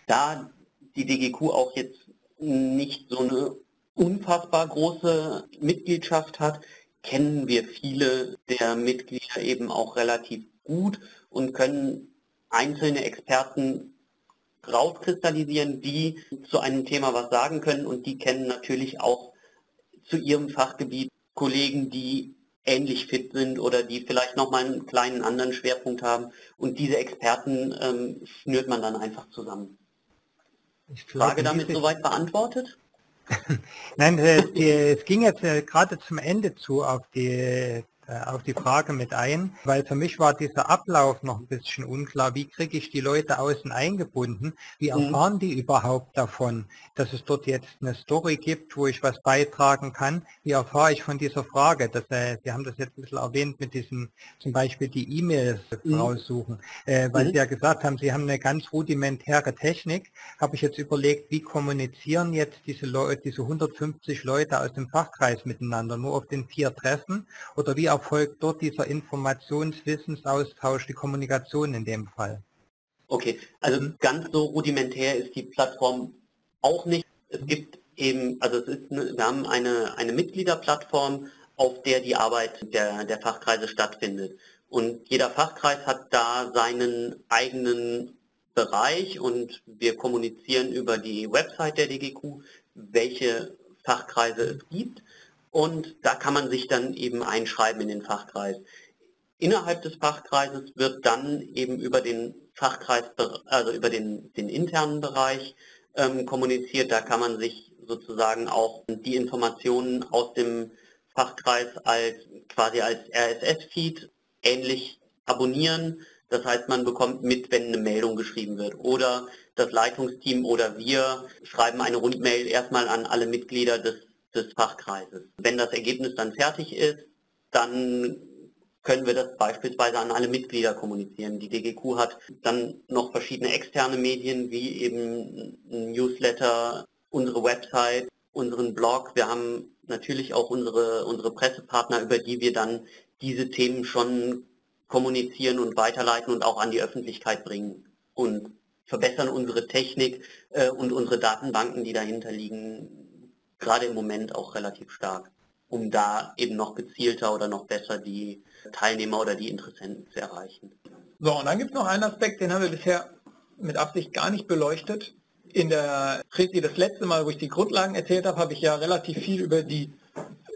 Da die DGQ auch jetzt nicht so eine unfassbar große Mitgliedschaft hat, kennen wir viele der Mitglieder eben auch relativ gut und können einzelne Experten rauskristallisieren, die zu einem Thema was sagen können und die kennen natürlich auch zu ihrem Fachgebiet Kollegen, die ähnlich fit sind oder die vielleicht nochmal einen kleinen anderen Schwerpunkt haben. Und diese Experten ähm, schnürt man dann einfach zusammen. Ich Frage damit soweit beantwortet? Nein, äh, es ging jetzt äh, gerade zum Ende zu auf die auf die Frage mit ein, weil für mich war dieser Ablauf noch ein bisschen unklar. Wie kriege ich die Leute außen eingebunden? Wie mhm. erfahren mhm. die überhaupt davon, dass es dort jetzt eine Story gibt, wo ich was beitragen kann? Wie erfahre ich von dieser Frage? Dass, äh, Sie haben das jetzt ein bisschen erwähnt mit diesem, zum Beispiel die E-Mails mhm. raussuchen, äh, weil mhm. Sie ja gesagt haben, Sie haben eine ganz rudimentäre Technik. Habe ich jetzt überlegt, wie kommunizieren jetzt diese Leute, diese 150 Leute aus dem Fachkreis miteinander? Nur auf den vier Treffen? Oder wie erfolgt dort dieser Informationswissensaustausch, die Kommunikation in dem Fall? Okay, also mhm. ganz so rudimentär ist die Plattform auch nicht. Es gibt eben, also es ist, wir haben eine, eine Mitgliederplattform, auf der die Arbeit der, der Fachkreise stattfindet. Und jeder Fachkreis hat da seinen eigenen Bereich und wir kommunizieren über die Website der DGQ, welche Fachkreise es gibt und da kann man sich dann eben einschreiben in den Fachkreis. Innerhalb des Fachkreises wird dann eben über den Fachkreis, also über den, den internen Bereich ähm, kommuniziert. Da kann man sich sozusagen auch die Informationen aus dem Fachkreis als quasi als RSS-Feed ähnlich abonnieren. Das heißt, man bekommt mit, wenn eine Meldung geschrieben wird. Oder das Leitungsteam oder wir schreiben eine Rundmail erstmal an alle Mitglieder des des Fachkreises. Wenn das Ergebnis dann fertig ist, dann können wir das beispielsweise an alle Mitglieder kommunizieren. Die DGQ hat dann noch verschiedene externe Medien wie eben Newsletter, unsere Website, unseren Blog. Wir haben natürlich auch unsere, unsere Pressepartner, über die wir dann diese Themen schon kommunizieren und weiterleiten und auch an die Öffentlichkeit bringen und verbessern unsere Technik äh, und unsere Datenbanken, die dahinter liegen, gerade im Moment auch relativ stark, um da eben noch gezielter oder noch besser die Teilnehmer oder die Interessenten zu erreichen. So, und dann gibt es noch einen Aspekt, den haben wir bisher mit Absicht gar nicht beleuchtet. In der Resi das letzte Mal, wo ich die Grundlagen erzählt habe, habe ich ja relativ viel über die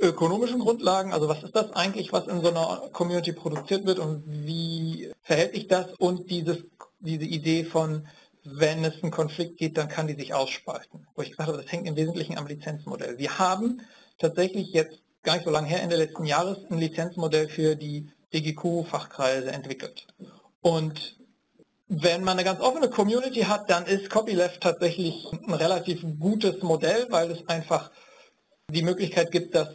ökonomischen Grundlagen, also was ist das eigentlich, was in so einer Community produziert wird und wie verhält sich das und dieses, diese Idee von wenn es einen Konflikt gibt, dann kann die sich ausspalten. Wo ich gesagt habe, das hängt im Wesentlichen am Lizenzmodell. Wir haben tatsächlich jetzt gar nicht so lange her, Ende letzten Jahres, ein Lizenzmodell für die DGQ-Fachkreise entwickelt. Und wenn man eine ganz offene Community hat, dann ist Copyleft tatsächlich ein relativ gutes Modell, weil es einfach die Möglichkeit gibt, dass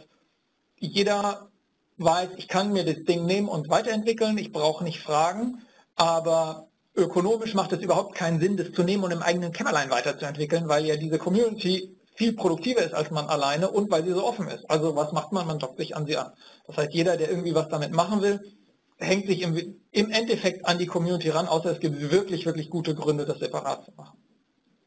jeder weiß, ich kann mir das Ding nehmen und weiterentwickeln, ich brauche nicht fragen, aber ökonomisch macht es überhaupt keinen Sinn, das zu nehmen und im eigenen Kämmerlein weiterzuentwickeln, weil ja diese Community viel produktiver ist als man alleine und weil sie so offen ist. Also was macht man? Man dockt sich an sie an. Das heißt, jeder, der irgendwie was damit machen will, hängt sich im, im Endeffekt an die Community ran, außer es gibt wirklich, wirklich gute Gründe, das separat zu machen.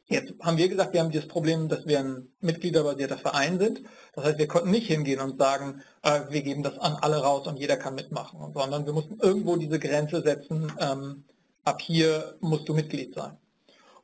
Jetzt haben wir gesagt, wir haben dieses Problem, dass wir ein mitgliederbasierter Verein sind. Das heißt, wir konnten nicht hingehen und sagen, äh, wir geben das an alle raus und jeder kann mitmachen, sondern wir mussten irgendwo diese Grenze setzen, ähm, ab hier musst du Mitglied sein.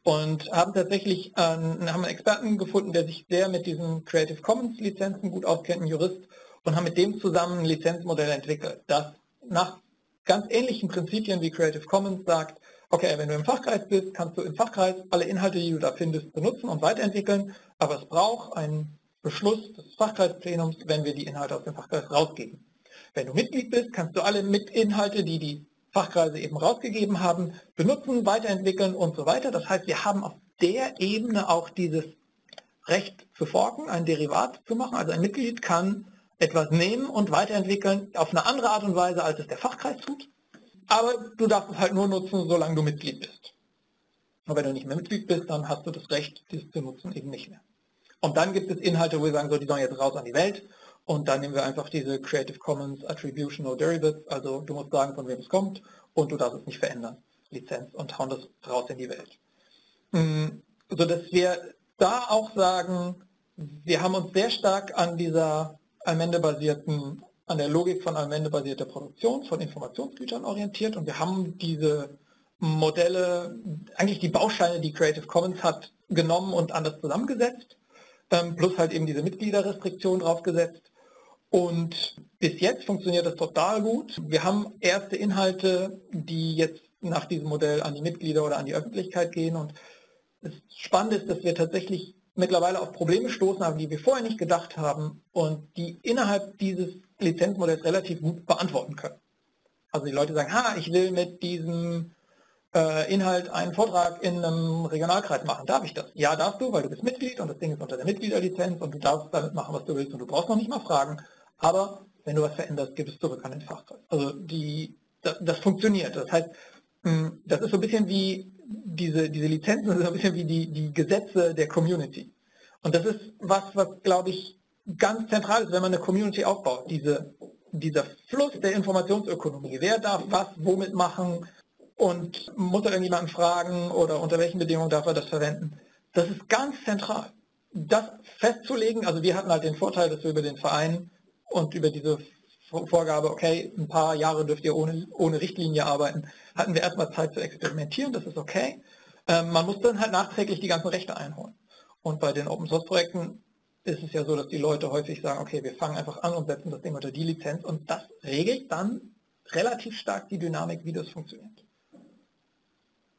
Und haben tatsächlich äh, haben einen Experten gefunden, der sich sehr mit diesen Creative Commons Lizenzen gut auskennt, ein Jurist, und haben mit dem zusammen ein Lizenzmodell entwickelt, das nach ganz ähnlichen Prinzipien wie Creative Commons sagt, okay, wenn du im Fachkreis bist, kannst du im Fachkreis alle Inhalte, die du da findest, benutzen und weiterentwickeln, aber es braucht einen Beschluss des Fachkreisplenums, wenn wir die Inhalte aus dem Fachkreis rausgeben. Wenn du Mitglied bist, kannst du alle Inhalte, die die Fachkreise eben rausgegeben haben, benutzen, weiterentwickeln und so weiter. Das heißt, wir haben auf der Ebene auch dieses Recht zu forken, ein Derivat zu machen. Also ein Mitglied kann etwas nehmen und weiterentwickeln auf eine andere Art und Weise, als es der Fachkreis tut. Aber du darfst es halt nur nutzen, solange du Mitglied bist. Und wenn du nicht mehr Mitglied bist, dann hast du das Recht, dieses zu nutzen, eben nicht mehr. Und dann gibt es Inhalte, wo wir sagen, so, die sollen jetzt raus an die Welt. Und dann nehmen wir einfach diese Creative Commons Attribution No Derivatives, also du musst sagen, von wem es kommt und du darfst es nicht verändern, Lizenz, und hauen das raus in die Welt. Mm, so dass wir da auch sagen, wir haben uns sehr stark an dieser allmende-basierten, an der Logik von allmende-basierter Produktion von Informationsgütern orientiert. Und wir haben diese Modelle, eigentlich die Bausteine, die Creative Commons hat, genommen und anders zusammengesetzt, ähm, plus halt eben diese Mitgliederrestriktion draufgesetzt Und bis jetzt funktioniert das total gut. Wir haben erste Inhalte, die jetzt nach diesem Modell an die Mitglieder oder an die Öffentlichkeit gehen. Und das Spannende ist, dass wir tatsächlich mittlerweile auf Probleme stoßen haben, die wir vorher nicht gedacht haben und die innerhalb dieses Lizenzmodells relativ gut beantworten können. Also die Leute sagen, ha, ich will mit diesem äh, Inhalt einen Vortrag in einem Regionalkreis machen. Darf ich das? Ja, darfst du, weil du bist Mitglied und das Ding ist unter der Mitgliederlizenz und du darfst damit machen, was du willst und du brauchst noch nicht mal fragen. Aber wenn du was veränderst, gib es zurück an den Fachkreis. Also die, das, das funktioniert. Das heißt, hm, das ist so ein bisschen wie diese, diese Lizenzen, das ist so ein bisschen wie die, die Gesetze der Community. Und das ist was, was glaube ich ganz zentral ist, wenn man eine Community aufbaut. Diese, dieser Fluss der Informationsökonomie. Wer darf was womit machen und muss er irgendjemanden fragen oder unter welchen Bedingungen darf er das verwenden? Das ist ganz zentral. Das festzulegen, also wir hatten halt den Vorteil, dass wir über den Verein und über diese Vorgabe, okay, ein paar Jahre dürft ihr ohne, ohne Richtlinie arbeiten, hatten wir erstmal Zeit zu experimentieren, das ist okay. Ähm, man muss dann halt nachträglich die ganzen Rechte einholen. Und bei den Open Source Projekten ist es ja so, dass die Leute häufig sagen, okay, wir fangen einfach an und setzen das Ding unter die Lizenz und das regelt dann relativ stark die Dynamik, wie das funktioniert.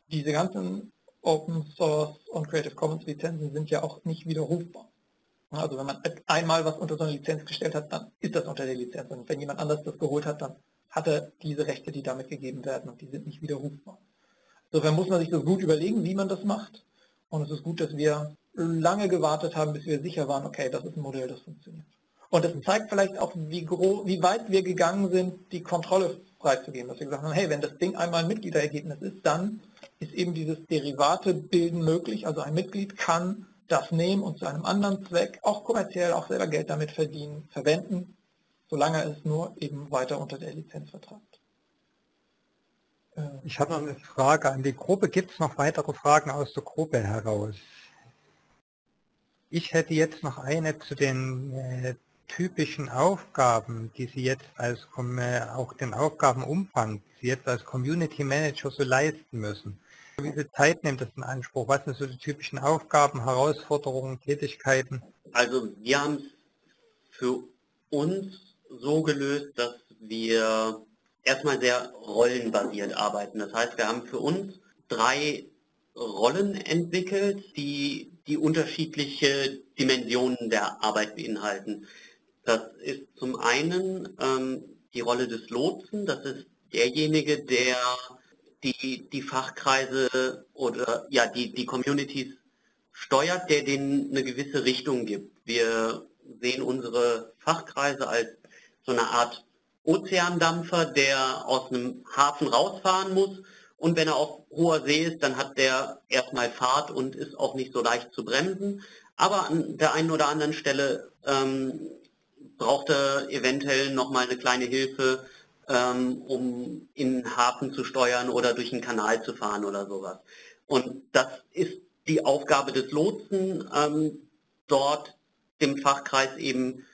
Diese ganzen Open Source und Creative Commons Lizenzen sind ja auch nicht widerrufbar. Also wenn man einmal was unter so eine Lizenz gestellt hat, dann ist das unter der Lizenz. Und wenn jemand anders das geholt hat, dann hat er diese Rechte, die damit gegeben werden und die sind nicht widerrufbar. Insofern muss man sich das gut überlegen, wie man das macht. Und es ist gut, dass wir lange gewartet haben, bis wir sicher waren, okay, das ist ein Modell, das funktioniert. Und das zeigt vielleicht auch, wie, groß, wie weit wir gegangen sind, die Kontrolle freizugeben. Dass wir gesagt haben, hey, wenn das Ding einmal ein Mitgliederergebnis ist, dann ist eben dieses Derivate bilden möglich. Also ein Mitglied kann das nehmen und zu einem anderen Zweck, auch kommerziell, auch selber Geld damit verdienen, verwenden, solange es nur eben weiter unter der Lizenz vertragt. Äh, ich habe noch eine Frage an die Gruppe. Gibt es noch weitere Fragen aus der Gruppe heraus? Ich hätte jetzt noch eine zu den äh, typischen Aufgaben, die Sie jetzt als äh, auch den Aufgabenumfang, die Sie jetzt als Community Manager so leisten müssen. Wie viel Zeit nimmt das in Anspruch? Was sind so die typischen Aufgaben, Herausforderungen, Tätigkeiten? Also wir haben es für uns so gelöst, dass wir erstmal sehr rollenbasiert arbeiten. Das heißt, wir haben für uns drei Rollen entwickelt, die die unterschiedliche Dimensionen der Arbeit beinhalten. Das ist zum einen ähm, die Rolle des Lotsen, das ist derjenige, der die, die Fachkreise oder ja die, die Communities steuert, der denen eine gewisse Richtung gibt. Wir sehen unsere Fachkreise als so eine Art Ozeandampfer, der aus einem Hafen rausfahren muss und wenn er auf hoher See ist, dann hat der erstmal Fahrt und ist auch nicht so leicht zu bremsen. Aber an der einen oder anderen Stelle ähm, braucht er eventuell nochmal eine kleine Hilfe, um in den Hafen zu steuern oder durch einen Kanal zu fahren oder sowas. Und das ist die Aufgabe des Lotsen, ähm, dort dem Fachkreis eben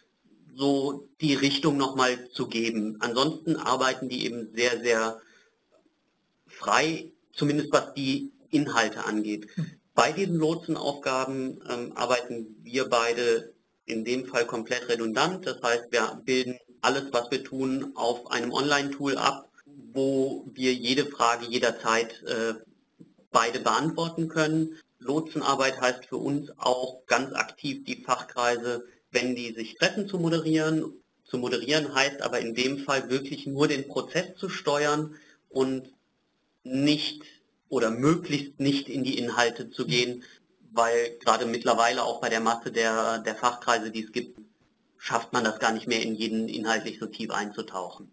so die Richtung nochmal zu geben. Ansonsten arbeiten die eben sehr, sehr frei, zumindest was die Inhalte angeht. Bei diesen Lotsenaufgaben ähm, arbeiten wir beide in dem Fall komplett redundant. Das heißt, wir bilden alles, was wir tun, auf einem Online-Tool ab, wo wir jede Frage jederzeit äh, beide beantworten können. Lotsenarbeit heißt für uns auch ganz aktiv die Fachkreise, wenn die sich treffen zu moderieren. Zu moderieren heißt aber in dem Fall wirklich nur den Prozess zu steuern und nicht oder möglichst nicht in die Inhalte zu gehen, weil gerade mittlerweile auch bei der Masse der, der Fachkreise, die es gibt, schafft man das gar nicht mehr in jeden inhaltlich so tief einzutauchen.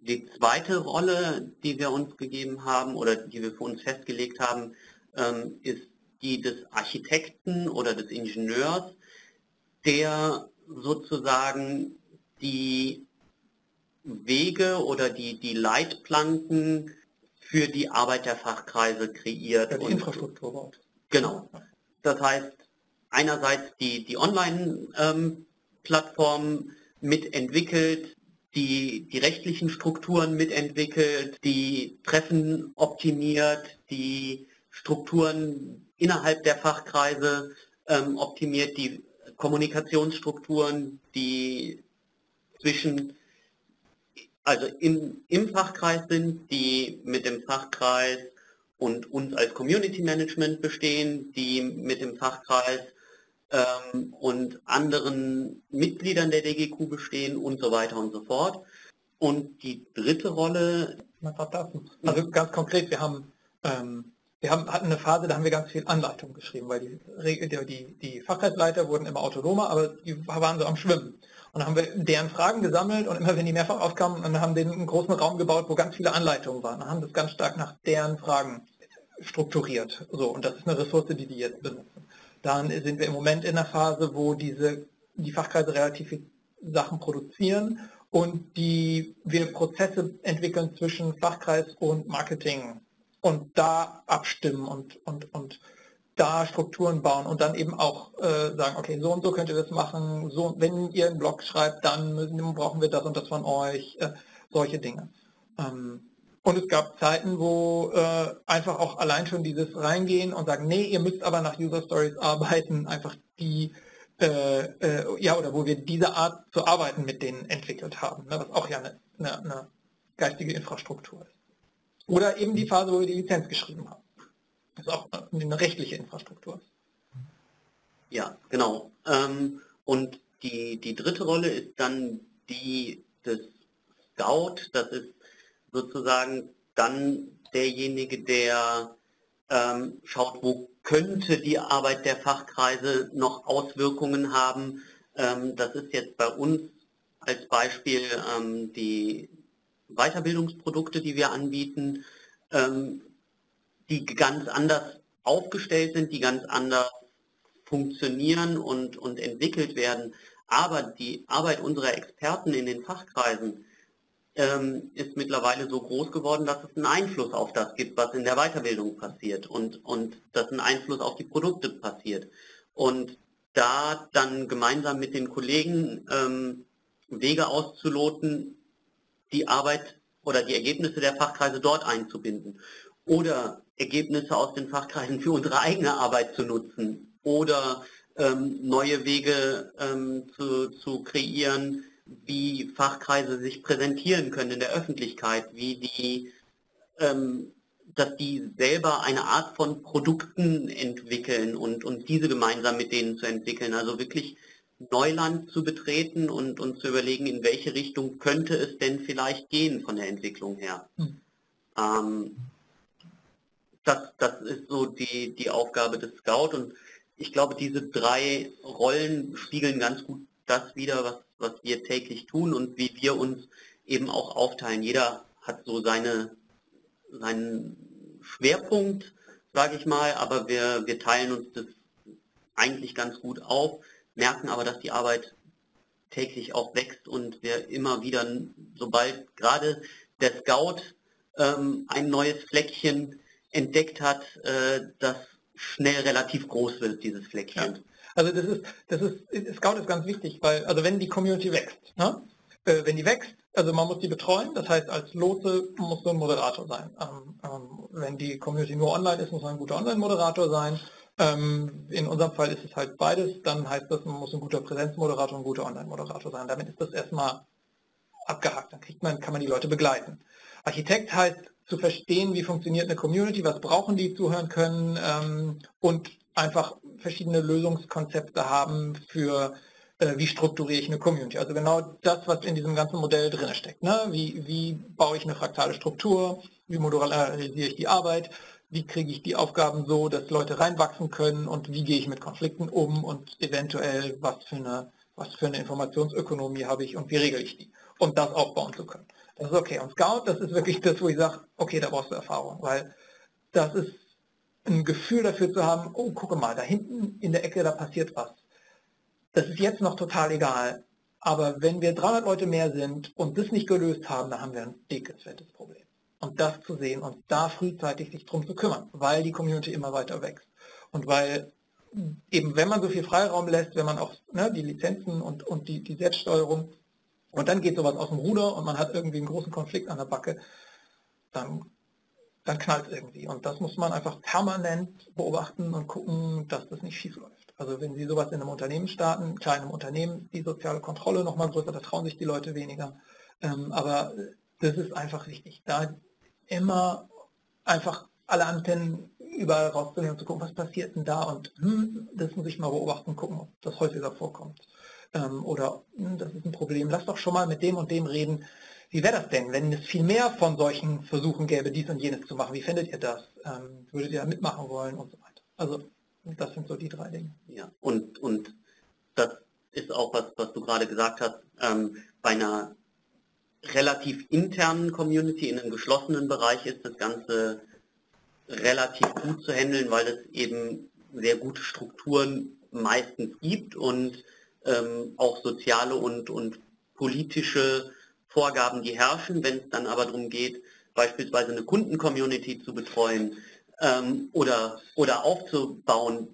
Die zweite Rolle, die wir uns gegeben haben oder die wir für uns festgelegt haben, ähm, ist die des Architekten oder des Ingenieurs, der sozusagen die Wege oder die, die Leitplanken für die Arbeit der Fachkreise kreiert. Ja, die und, Infrastruktur baut. Genau. Das heißt, einerseits die, die Online-Plattform ähm, mitentwickelt, die, die rechtlichen Strukturen mitentwickelt, die Treffen optimiert, die Strukturen innerhalb der Fachkreise ähm, optimiert, die Kommunikationsstrukturen, die zwischen, also in, im Fachkreis sind, die mit dem Fachkreis und uns als Community Management bestehen, die mit dem Fachkreis ähm, und anderen Mitgliedern der DGQ bestehen und so weiter und so fort. Und die dritte Rolle... Also ganz konkret, wir haben ähm, wir haben, hatten eine Phase, da haben wir ganz viel Anleitung geschrieben, weil die, die, die Fachkreisleiter wurden immer autonomer, aber die waren so am Schwimmen. Und dann haben wir deren Fragen gesammelt und immer wenn die mehrfach aufkamen, dann haben wir einen großen Raum gebaut, wo ganz viele Anleitungen waren. Dann haben das ganz stark nach deren Fragen strukturiert. So, und das ist eine Ressource, die die jetzt benutzen. Dann sind wir im Moment in der Phase, wo diese, die Fachkreise relativ viel Sachen produzieren und die wir Prozesse entwickeln zwischen Fachkreis und Marketing und da abstimmen und, und, und da Strukturen bauen und dann eben auch äh, sagen, okay, so und so könnt ihr das machen, so, wenn ihr einen Blog schreibt, dann brauchen wir das und das von euch, äh, solche Dinge. Ähm, und es gab Zeiten, wo äh, einfach auch allein schon dieses reingehen und sagen, nee, ihr müsst aber nach User Stories arbeiten, einfach die, äh, äh, ja, oder wo wir diese Art zu arbeiten mit denen entwickelt haben, ne, was auch ja eine, eine, eine geistige Infrastruktur ist. Oder eben die Phase, wo wir die Lizenz geschrieben haben. Das ist auch eine rechtliche Infrastruktur. Ja, genau. Ähm, und die, die dritte Rolle ist dann die des Scout. Das ist sozusagen dann derjenige, der ähm, schaut, wo könnte die Arbeit der Fachkreise noch Auswirkungen haben. Ähm, das ist jetzt bei uns als Beispiel ähm, die Weiterbildungsprodukte, die wir anbieten, ähm, die ganz anders aufgestellt sind, die ganz anders funktionieren und, und entwickelt werden. Aber die Arbeit unserer Experten in den Fachkreisen ähm, ist mittlerweile so groß geworden, dass es einen Einfluss auf das gibt, was in der Weiterbildung passiert und, und dass ein Einfluss auf die Produkte passiert. Und da dann gemeinsam mit den Kollegen ähm, Wege auszuloten, die Arbeit oder die Ergebnisse der Fachkreise dort einzubinden oder Ergebnisse aus den Fachkreisen für unsere eigene Arbeit zu nutzen oder ähm, neue Wege ähm, zu, zu kreieren, wie Fachkreise sich präsentieren können in der Öffentlichkeit, wie die, ähm, dass die selber eine Art von Produkten entwickeln und, und diese gemeinsam mit denen zu entwickeln. Also wirklich Neuland zu betreten und, und zu überlegen, in welche Richtung könnte es denn vielleicht gehen von der Entwicklung her. Mhm. Ähm, das, das ist so die, die Aufgabe des Scout und ich glaube, diese drei Rollen spiegeln ganz gut das wider, was, was wir täglich tun und wie wir uns eben auch aufteilen. Jeder hat so seine, seinen Schwerpunkt, sage ich mal, aber wir, wir teilen uns das eigentlich ganz gut auf merken aber, dass die Arbeit täglich auch wächst und wir immer wieder, sobald gerade der Scout ähm, ein neues Fleckchen entdeckt hat, äh, das schnell relativ groß wird, dieses Fleckchen. Ja. Also das ist, das ist, Scout ist ganz wichtig, weil, also wenn die Community wächst, ne? äh, wenn die wächst, also man muss die betreuen, das heißt als Lotse muss so ein Moderator sein. Ähm, ähm, wenn die Community nur online ist, muss man ein guter Online-Moderator sein. Ähm, in unserem Fall ist es halt beides. Dann heißt das, man muss ein guter Präsenzmoderator und ein guter Online-Moderator sein. Damit ist das erstmal abgehakt. Dann kriegt man, kann man die Leute begleiten. Architekt heißt zu verstehen, wie funktioniert eine Community, was brauchen die, zuhören können ähm, und einfach verschiedene Lösungskonzepte haben für äh, wie strukturiere ich eine Community. Also genau das, was in diesem ganzen Modell drin steckt. Ne? Wie, wie baue ich eine fraktale Struktur, wie modularisiere ich die Arbeit, wie kriege ich die Aufgaben so, dass Leute reinwachsen können und wie gehe ich mit Konflikten um und eventuell was für eine, was für eine Informationsökonomie habe ich und wie regel ich die, um das aufbauen zu können. Das ist okay. Und Scout, das ist wirklich das, wo ich sage, okay, da brauchst du Erfahrung, weil das ist ein Gefühl dafür zu haben, oh, gucke mal, da hinten in der Ecke, da passiert was. Das ist jetzt noch total egal. Aber wenn wir 300 Leute mehr sind und das nicht gelöst haben, dann haben wir ein dickes, fettes Problem und das zu sehen und da frühzeitig sich drum zu kümmern, weil die Community immer weiter wächst. Und weil eben, wenn man so viel Freiraum lässt, wenn man auch ne, die Lizenzen und, und die, die Selbststeuerung und dann geht sowas aus dem Ruder und man hat irgendwie einen großen Konflikt an der Backe, dann dann knallt es irgendwie. Und das muss man einfach permanent beobachten und gucken, dass das nicht schief läuft. Also wenn Sie sowas in einem Unternehmen starten, kleinem Unternehmen, die soziale Kontrolle nochmal größer, da trauen sich die Leute weniger. Ähm, aber das ist einfach wichtig, da immer einfach alle Antennen überall rauszunehmen und zu gucken, was passiert denn da und hm, das muss ich mal beobachten gucken, ob das häufiger vorkommt. Ähm, oder hm, das ist ein Problem, lass doch schon mal mit dem und dem reden. Wie wäre das denn, wenn es viel mehr von solchen Versuchen gäbe, dies und jenes zu machen? Wie findet ihr das? Ähm, würdet ihr da mitmachen wollen und so weiter? Also das sind so die drei Dinge. Ja, und, und das ist auch was, was du gerade gesagt hast. Ähm, bei einer relativ internen Community in einem geschlossenen Bereich ist das Ganze relativ gut zu handeln, weil es eben sehr gute Strukturen meistens gibt und ähm, auch soziale und, und politische Vorgaben, die herrschen. Wenn es dann aber darum geht, beispielsweise eine Kundencommunity zu betreuen ähm, oder, oder aufzubauen,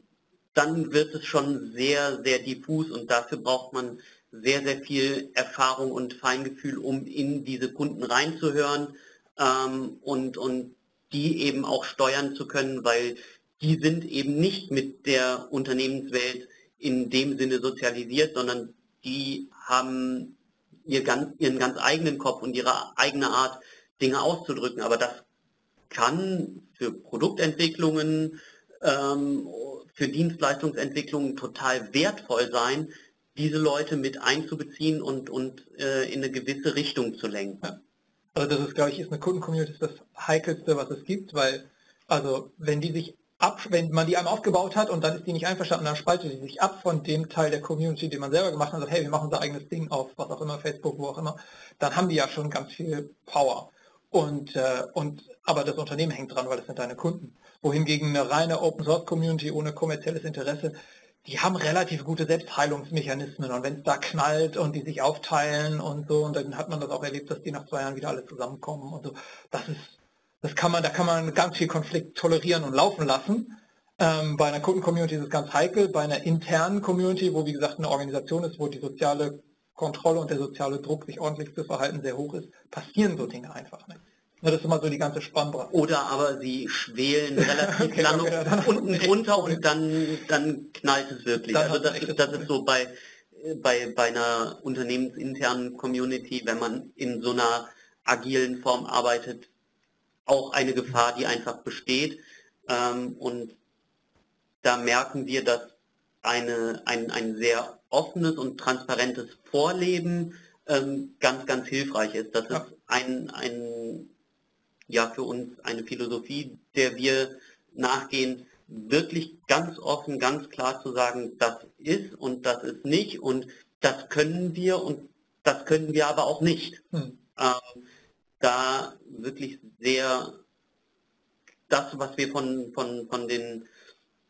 dann wird es schon sehr, sehr diffus und dafür braucht man sehr, sehr viel Erfahrung und Feingefühl, um in diese Kunden reinzuhören ähm, und, und die eben auch steuern zu können, weil die sind eben nicht mit der Unternehmenswelt in dem Sinne sozialisiert, sondern die haben ihr ganz, ihren ganz eigenen Kopf und ihre eigene Art, Dinge auszudrücken. Aber das kann für Produktentwicklungen, ähm, für Dienstleistungsentwicklungen total wertvoll sein, diese Leute mit einzubeziehen und, und äh, in eine gewisse Richtung zu lenken. Also das ist, glaube ich, ist eine Kundencommunity das heikelste, was es gibt, weil also wenn die sich ab, wenn man die einmal aufgebaut hat und dann ist die nicht einverstanden, dann spaltet die sich ab von dem Teil der Community, den man selber gemacht hat und sagt, hey, wir machen unser eigenes Ding auf, was auch immer, Facebook, wo auch immer, dann haben die ja schon ganz viel Power. Und, äh, und aber das Unternehmen hängt dran, weil das sind deine Kunden. Wohingegen eine reine Open Source Community ohne kommerzielles Interesse, die haben relativ gute Selbstheilungsmechanismen und wenn es da knallt und die sich aufteilen und so, und dann hat man das auch erlebt, dass die nach zwei Jahren wieder alle zusammenkommen und so. Das ist das kann man, da kann man ganz viel Konflikt tolerieren und laufen lassen. Ähm, bei einer Kundencommunity ist es ganz heikel. Bei einer internen Community, wo wie gesagt eine Organisation ist, wo die soziale Kontrolle und der soziale Druck, sich ordentlich zu verhalten, sehr hoch ist, passieren so Dinge einfach nicht. Das ist immer so die ganze Spannbreite. Oder aber sie schwelen relativ okay, lange okay, unten drunter und dann, dann knallt es wirklich. Dann also das, das ist so bei, bei, bei einer unternehmensinternen Community, wenn man in so einer agilen Form arbeitet, auch eine Gefahr, die einfach besteht. Ähm, und da merken wir, dass eine, ein, ein sehr offenes und transparentes Vorleben ähm, ganz, ganz hilfreich ist. Das ja. ist ein, ein, ja, für uns eine Philosophie, der wir nachgehen, wirklich ganz offen, ganz klar zu sagen, das ist und das ist nicht und das können wir und das können wir aber auch nicht. Hm. Ähm, da wirklich sehr das, was wir von, von, von den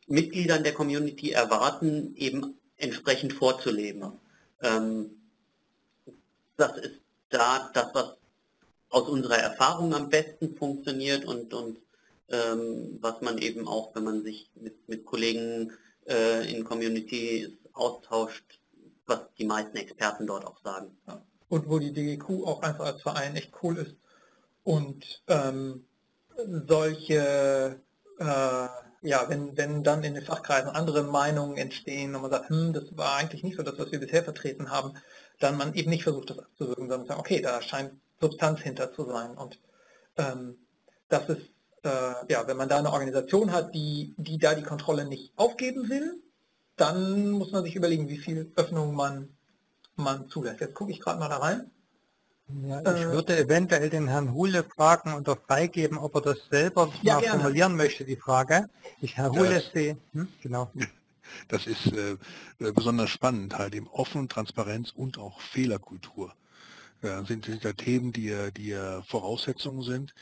Mitgliedern der Community erwarten, eben entsprechend vorzuleben. Ähm, das ist da das, was aus unserer Erfahrung am besten funktioniert und, und ähm, was man eben auch, wenn man sich mit, mit Kollegen äh, in Communities austauscht, was die meisten Experten dort auch sagen. Ja und wo die DGQ auch einfach als Verein echt cool ist und ähm, solche, äh, ja, wenn, wenn dann in den Fachkreisen andere Meinungen entstehen und man sagt, hm, das war eigentlich nicht so das, was wir bisher vertreten haben, dann man eben nicht versucht, das abzuwirken, sondern sagt, okay, da scheint Substanz hinter zu sein. Und ähm, das ist, äh, ja, wenn man da eine Organisation hat, die, die da die Kontrolle nicht aufgeben will, dann muss man sich überlegen, wie viel Öffnung man man zulässt. Jetzt gucke ich gerade mal da rein. Ja, ich äh, würde eventuell den Herrn Hule fragen oder freigeben, ob er das selber ja, mal gerne. formulieren möchte, die Frage. Ich, Herr Hule, ja, sehe, hm, genau. Das ist äh, besonders spannend, halt eben offen, Transparenz und auch Fehlerkultur. Ja, sind, sind da Themen, die, die Voraussetzungen sind.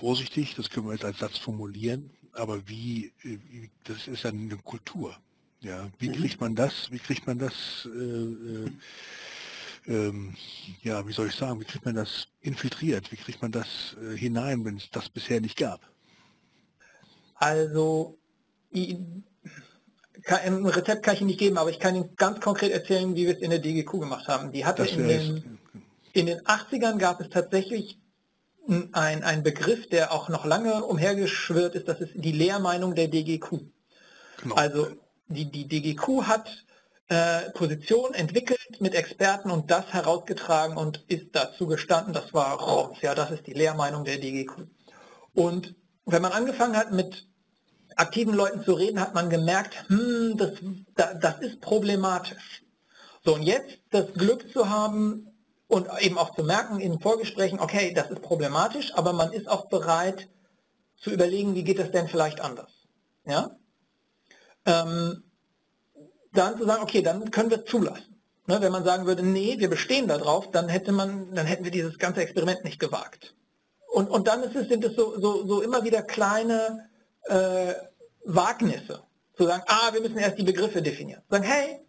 Vorsichtig, das können wir jetzt als Satz formulieren, aber wie, wie das ist ja eine Kultur. Ja, wie mhm. kriegt man das, wie kriegt man das, äh, äh, ähm, ja, wie soll ich sagen, wie kriegt man das infiltriert, wie kriegt man das äh, hinein, wenn es das bisher nicht gab? Also, ein Rezept kann ich Ihnen nicht geben, aber ich kann Ihnen ganz konkret erzählen, wie wir es in der DGQ gemacht haben. Die hatte in den, in den 80ern gab es tatsächlich ein, ein Begriff, der auch noch lange umhergeschwirrt ist, das ist die Lehrmeinung der DGQ. Genau. Also die, die DGQ hat äh, Position entwickelt mit Experten und das herausgetragen und ist dazu gestanden, das war Roms, ja, das ist die Lehrmeinung der DGQ. Und wenn man angefangen hat mit aktiven Leuten zu reden, hat man gemerkt, hm, das, das ist problematisch. So, und jetzt das Glück zu haben und eben auch zu merken in Vorgesprächen, okay, das ist problematisch, aber man ist auch bereit zu überlegen, wie geht das denn vielleicht anders. Ja? Ähm, dann zu sagen, okay, dann können wir es zulassen. Ne, wenn man sagen würde, nee, wir bestehen darauf, dann hätte man, dann hätten wir dieses ganze Experiment nicht gewagt. Und, und dann es, sind es so, so, so immer wieder kleine äh, Wagnisse. Zu sagen, ah, wir müssen erst die Begriffe definieren. Sagen, hey,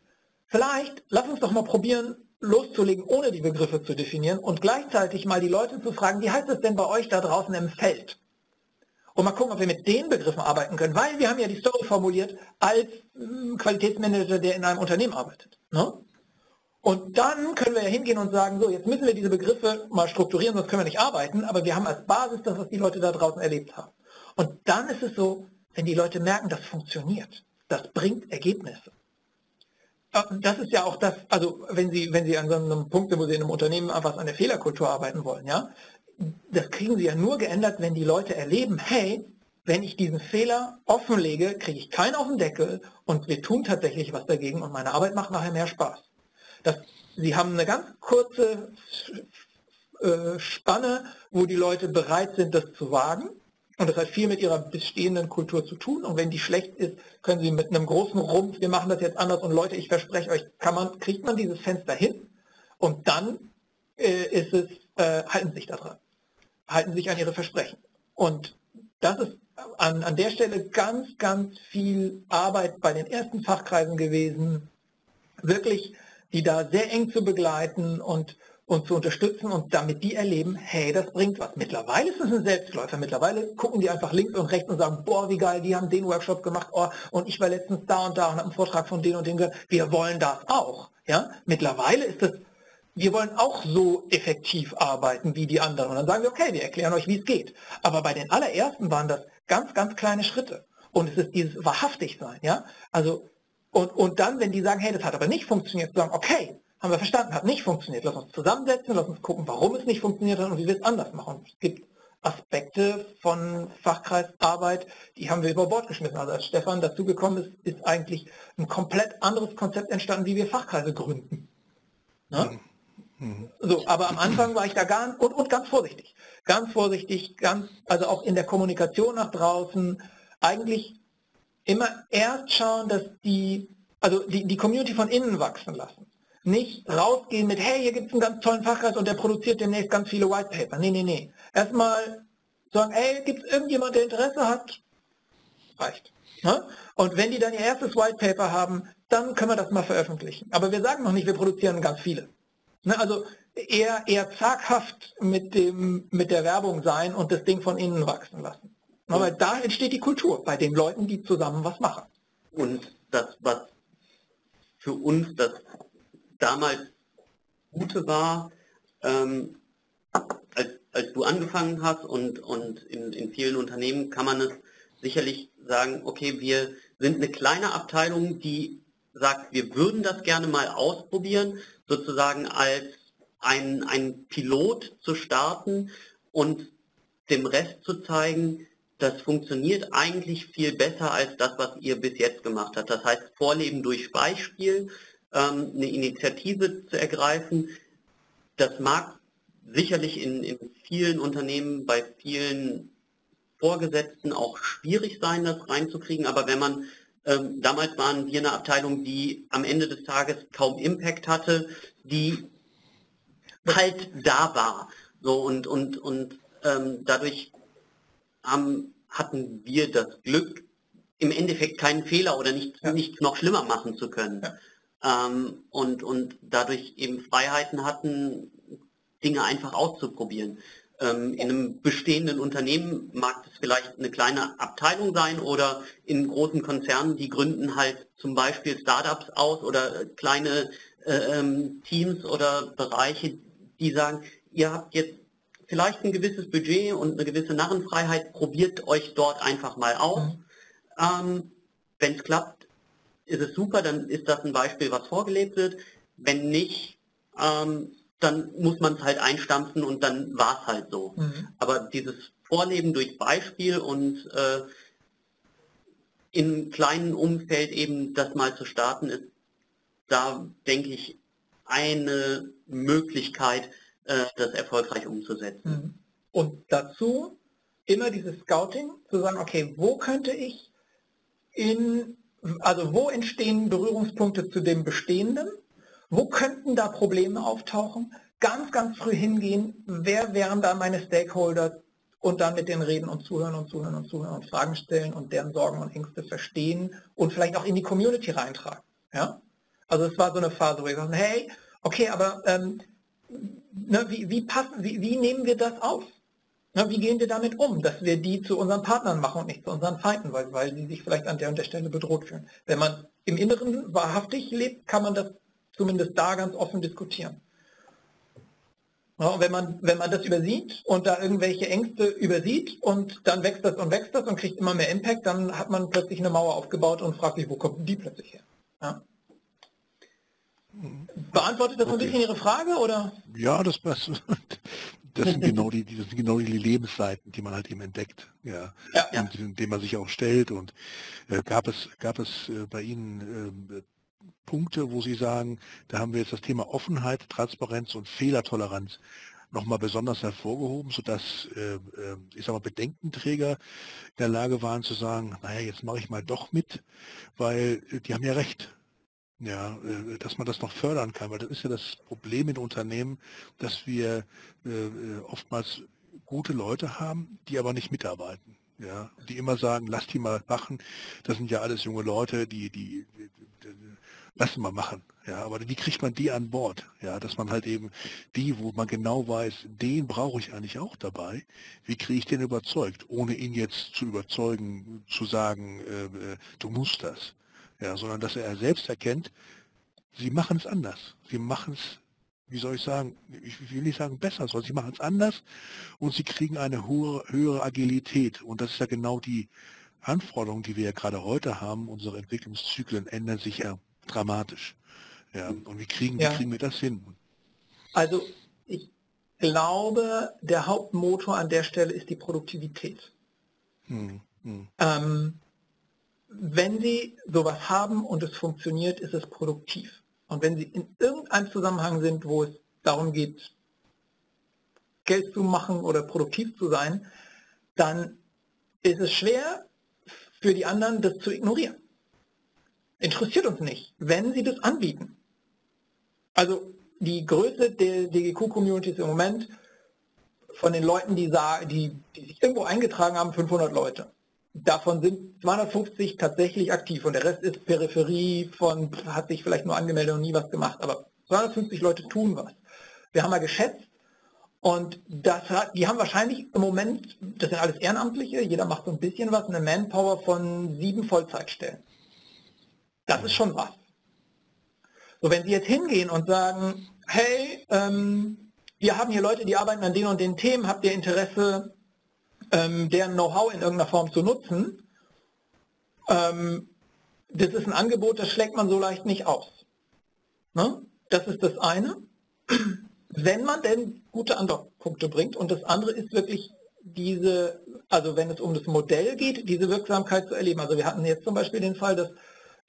vielleicht lass uns doch mal probieren, loszulegen, ohne die Begriffe zu definieren und gleichzeitig mal die Leute zu fragen, wie heißt es denn bei euch da draußen im Feld? Und mal gucken, ob wir mit den Begriffen arbeiten können, weil wir haben ja die Story formuliert als hm, Qualitätsmanager, der in einem Unternehmen arbeitet. Ne? Und dann können wir ja hingehen und sagen, so, jetzt müssen wir diese Begriffe mal strukturieren, sonst können wir nicht arbeiten, aber wir haben als Basis das, was die Leute da draußen erlebt haben. Und dann ist es so, wenn die Leute merken, das funktioniert, das bringt Ergebnisse. Das ist ja auch das, also wenn Sie, wenn Sie an so einem Punkt wo Sie in einem Unternehmen was an der Fehlerkultur arbeiten wollen, ja, das kriegen Sie ja nur geändert, wenn die Leute erleben, hey, wenn ich diesen Fehler offenlege, kriege ich keinen auf den Deckel und wir tun tatsächlich was dagegen und meine Arbeit macht nachher mehr Spaß. Das, Sie haben eine ganz kurze äh, Spanne, wo die Leute bereit sind, das zu wagen. Und das hat viel mit ihrer bestehenden Kultur zu tun. Und wenn die schlecht ist, können Sie mit einem großen Rumpf, wir machen das jetzt anders und Leute, ich verspreche euch, man, kriegt man dieses Fenster hin und dann äh, ist es, äh, halten sich daran halten sich an ihre Versprechen. Und das ist an, an der Stelle ganz, ganz viel Arbeit bei den ersten Fachkreisen gewesen, wirklich die da sehr eng zu begleiten und, und zu unterstützen und damit die erleben, hey, das bringt was. Mittlerweile ist es ein Selbstläufer. Mittlerweile gucken die einfach links und rechts und sagen, boah, wie geil, die haben den Workshop gemacht, oh, und ich war letztens da und da und habe einen Vortrag von denen und denen gehört. Wir wollen das auch. Ja? Mittlerweile ist es wir wollen auch so effektiv arbeiten wie die anderen. Und dann sagen wir, okay, wir erklären euch, wie es geht. Aber bei den allerersten waren das ganz, ganz kleine Schritte. Und es ist dieses wahrhaftig sein, ja. Also, und, und dann, wenn die sagen, hey, das hat aber nicht funktioniert, sagen, okay, haben wir verstanden, hat nicht funktioniert. Lass uns zusammensetzen, lass uns gucken, warum es nicht funktioniert hat und wie wir es anders machen. Es gibt Aspekte von Fachkreisarbeit, die haben wir über Bord geschmissen. Also als Stefan dazugekommen ist, ist eigentlich ein komplett anderes Konzept entstanden, wie wir Fachkreise gründen. Ne? So, aber am Anfang war ich da ganz und, und ganz vorsichtig. Ganz vorsichtig, ganz, also auch in der Kommunikation nach draußen, eigentlich immer erst schauen, dass die, also die, die Community von innen wachsen lassen. Nicht rausgehen mit, hey, hier gibt es einen ganz tollen Fachkreis und der produziert demnächst ganz viele White Paper. Nee, nee, nee. Erstmal sagen, ey, gibt es irgendjemand, der Interesse hat? Reicht. Ne? Und wenn die dann ihr erstes White Paper haben, dann können wir das mal veröffentlichen. Aber wir sagen noch nicht, wir produzieren ganz viele. Ne, also eher, eher zaghaft mit, dem, mit der Werbung sein und das Ding von innen wachsen lassen. Ne, weil da entsteht die Kultur bei den Leuten, die zusammen was machen. Und das, was für uns das damals Gute war, ähm, als, als du angefangen hast und, und in, in vielen Unternehmen kann man es sicherlich sagen, okay, wir sind eine kleine Abteilung, die sagt, wir würden das gerne mal ausprobieren, sozusagen als ein, ein Pilot zu starten und dem Rest zu zeigen, das funktioniert eigentlich viel besser als das, was ihr bis jetzt gemacht habt. Das heißt, Vorleben durch Beispiel, ähm, eine Initiative zu ergreifen, das mag sicherlich in, in vielen Unternehmen, bei vielen Vorgesetzten auch schwierig sein, das reinzukriegen, aber wenn man ähm, damals waren wir eine Abteilung, die am Ende des Tages kaum Impact hatte, die halt da war. So und und und ähm, dadurch haben, hatten wir das Glück, im Endeffekt keinen Fehler oder nicht, ja. nicht noch schlimmer machen zu können. Ja. Ähm, und, und dadurch eben Freiheiten hatten, Dinge einfach auszuprobieren. Ähm, in einem bestehenden Unternehmen mag es vielleicht eine kleine Abteilung sein oder in großen Konzernen, die gründen halt zum Beispiel Startups aus oder kleine äh, ähm, Teams oder Bereiche, die sagen, ihr habt jetzt vielleicht ein gewisses Budget und eine gewisse Narrenfreiheit, probiert euch dort einfach mal aus. Mhm. Ähm, Wenn es klappt, ist es super, dann ist das ein Beispiel, was vorgelebt wird. Wenn nicht, ähm, dann muss man es halt einstampfen und dann war es halt so. Mhm. Aber dieses Vorleben durch Beispiel und äh, in kleinen Umfeld eben das mal zu starten, ist da, denke ich, eine Möglichkeit, äh, das erfolgreich umzusetzen. Mhm. Und dazu immer dieses Scouting, zu sagen, okay, wo könnte ich in, also wo entstehen Berührungspunkte zu dem Bestehenden? Wo könnten da Probleme auftauchen? Ganz, ganz früh hingehen, wer wären da meine Stakeholder und dann mit denen reden und zuhören und zuhören und zuhören und Fragen stellen und deren Sorgen und Ängste verstehen und vielleicht auch in die Community reintragen. Ja? Also es war so eine Phase, wo ich sagte, hey, okay, aber ähm, ne, wie, wie, passen, wie, wie nehmen wir das auf? Ne, wie gehen wir damit um, dass wir die zu unseren Partnern machen und nicht zu unseren Feinden, weil, weil die sich vielleicht an der und der Stelle bedroht fühlen. Wenn man im Inneren wahrhaftig lebt, kann man das zumindest da ganz offen diskutieren. Ja, wenn, man, wenn man das übersieht und da irgendwelche Ängste übersieht und dann wächst das und wächst das und kriegt immer mehr Impact, dann hat man plötzlich eine Mauer aufgebaut und fragt sich, wo kommt die plötzlich her? Ja? Beantwortet das okay. ein bisschen Ihre Frage oder? Ja, das, das, das sind genau die, das sind genau die Lebensseiten, die man halt eben entdeckt, ja, ja, ja. Und, indem man sich auch stellt. Und äh, gab es gab es äh, bei Ihnen äh, Punkte, wo Sie sagen, da haben wir jetzt das Thema Offenheit, Transparenz und Fehlertoleranz nochmal besonders hervorgehoben, sodass äh, ich sag mal, Bedenkenträger in der Lage waren zu sagen, naja, jetzt mache ich mal doch mit, weil äh, die haben ja recht ja, äh, dass man das noch fördern kann, weil das ist ja das Problem in Unternehmen, dass wir äh, äh, oftmals gute Leute haben, die aber nicht mitarbeiten. Ja, die immer sagen, lass die mal machen, das sind ja alles junge Leute, die, die, die, die lassen mal machen. Ja, aber wie kriegt man die an Bord? Ja, dass man halt eben die, wo man genau weiß, den brauche ich eigentlich auch dabei. Wie kriege ich den überzeugt, ohne ihn jetzt zu überzeugen, zu sagen, äh, du musst das ja, sondern dass er selbst erkennt, sie machen es anders. Sie machen es, wie soll ich sagen, ich will nicht sagen besser, sondern sie machen es anders und sie kriegen eine hohe, höhere Agilität. Und das ist ja genau die Anforderung, die wir ja gerade heute haben. Unsere Entwicklungszyklen ändern sich ja dramatisch. Ja, und wie kriegen, ja. wie kriegen wir das hin? Also ich glaube, der Hauptmotor an der Stelle ist die Produktivität. Hm, hm. Ähm, wenn Sie sowas haben und es funktioniert, ist es produktiv. Und wenn Sie in irgendeinem Zusammenhang sind, wo es darum geht, Geld zu machen oder produktiv zu sein, dann ist es schwer für die anderen, das zu ignorieren. Interessiert uns nicht, wenn sie das anbieten. Also die Größe der DGQ-Communities im Moment von den Leuten, die, die, die sich irgendwo eingetragen haben, 500 Leute. Davon sind 250 tatsächlich aktiv und der Rest ist Peripherie von, hat sich vielleicht nur angemeldet und nie was gemacht, aber 250 Leute tun was. Wir haben mal geschätzt und das hat, die haben wahrscheinlich im Moment, das sind alles Ehrenamtliche, jeder macht so ein bisschen was, eine Manpower von sieben Vollzeitstellen. Das ist schon was. So, wenn Sie jetzt hingehen und sagen, hey, ähm, wir haben hier Leute, die arbeiten an den und den Themen, habt ihr Interesse, ähm, deren Know-how in irgendeiner Form zu nutzen, ähm, das ist ein Angebot, das schlägt man so leicht nicht aus. Ne? Das ist das eine. Wenn man denn gute Andockpunkte bringt und das andere ist wirklich diese, also wenn es um das Modell geht, diese Wirksamkeit zu erleben. Also wir hatten jetzt zum Beispiel den Fall, dass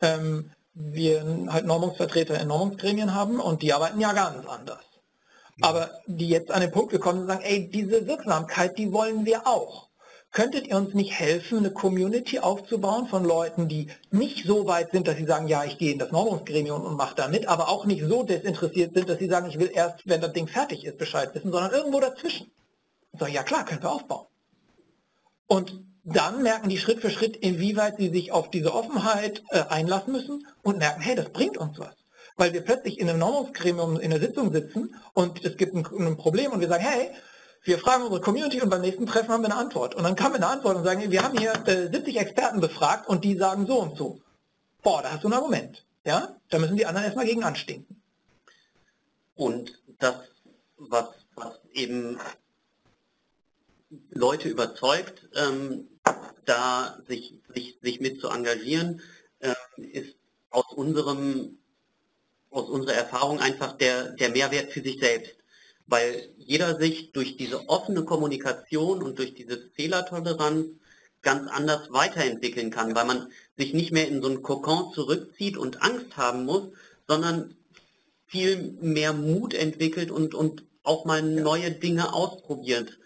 ähm, wir halt Normungsvertreter in Normungsgremien haben und die arbeiten ja ganz anders aber die jetzt an den Punkt gekommen sind und sagen, ey, diese Wirksamkeit, die wollen wir auch. Könntet ihr uns nicht helfen, eine Community aufzubauen von Leuten, die nicht so weit sind, dass sie sagen, ja, ich gehe in das Normungsgremium und mache da mit, aber auch nicht so desinteressiert sind, dass sie sagen, ich will erst, wenn das Ding fertig ist, Bescheid wissen, sondern irgendwo dazwischen. Sagen, ja klar, können wir aufbauen. Und dann merken die Schritt für Schritt, inwieweit sie sich auf diese Offenheit äh, einlassen müssen und merken, hey, das bringt uns was weil wir plötzlich in einem Normungsgremium in der Sitzung sitzen und es gibt ein, ein, Problem und wir sagen, hey, wir fragen unsere Community und beim nächsten Treffen haben wir eine Antwort. Und dann kam eine Antwort und sagen, wir haben hier äh, 70 Experten befragt und die sagen so und so. Boah, da hast du ein Argument. Ja, da müssen die anderen erstmal gegen anstinken. Und das, was, was eben Leute überzeugt, ähm, da sich, sich, sich mit zu engagieren, äh, ist aus unserem aus unserer Erfahrung einfach der, der Mehrwert für sich selbst. Weil jeder sich durch diese offene Kommunikation und durch diese Fehlertoleranz ganz anders weiterentwickeln kann, weil man sich nicht mehr in so einen Kokon zurückzieht und Angst haben muss, sondern viel mehr Mut entwickelt und, und auch mal neue Dinge ausprobiert.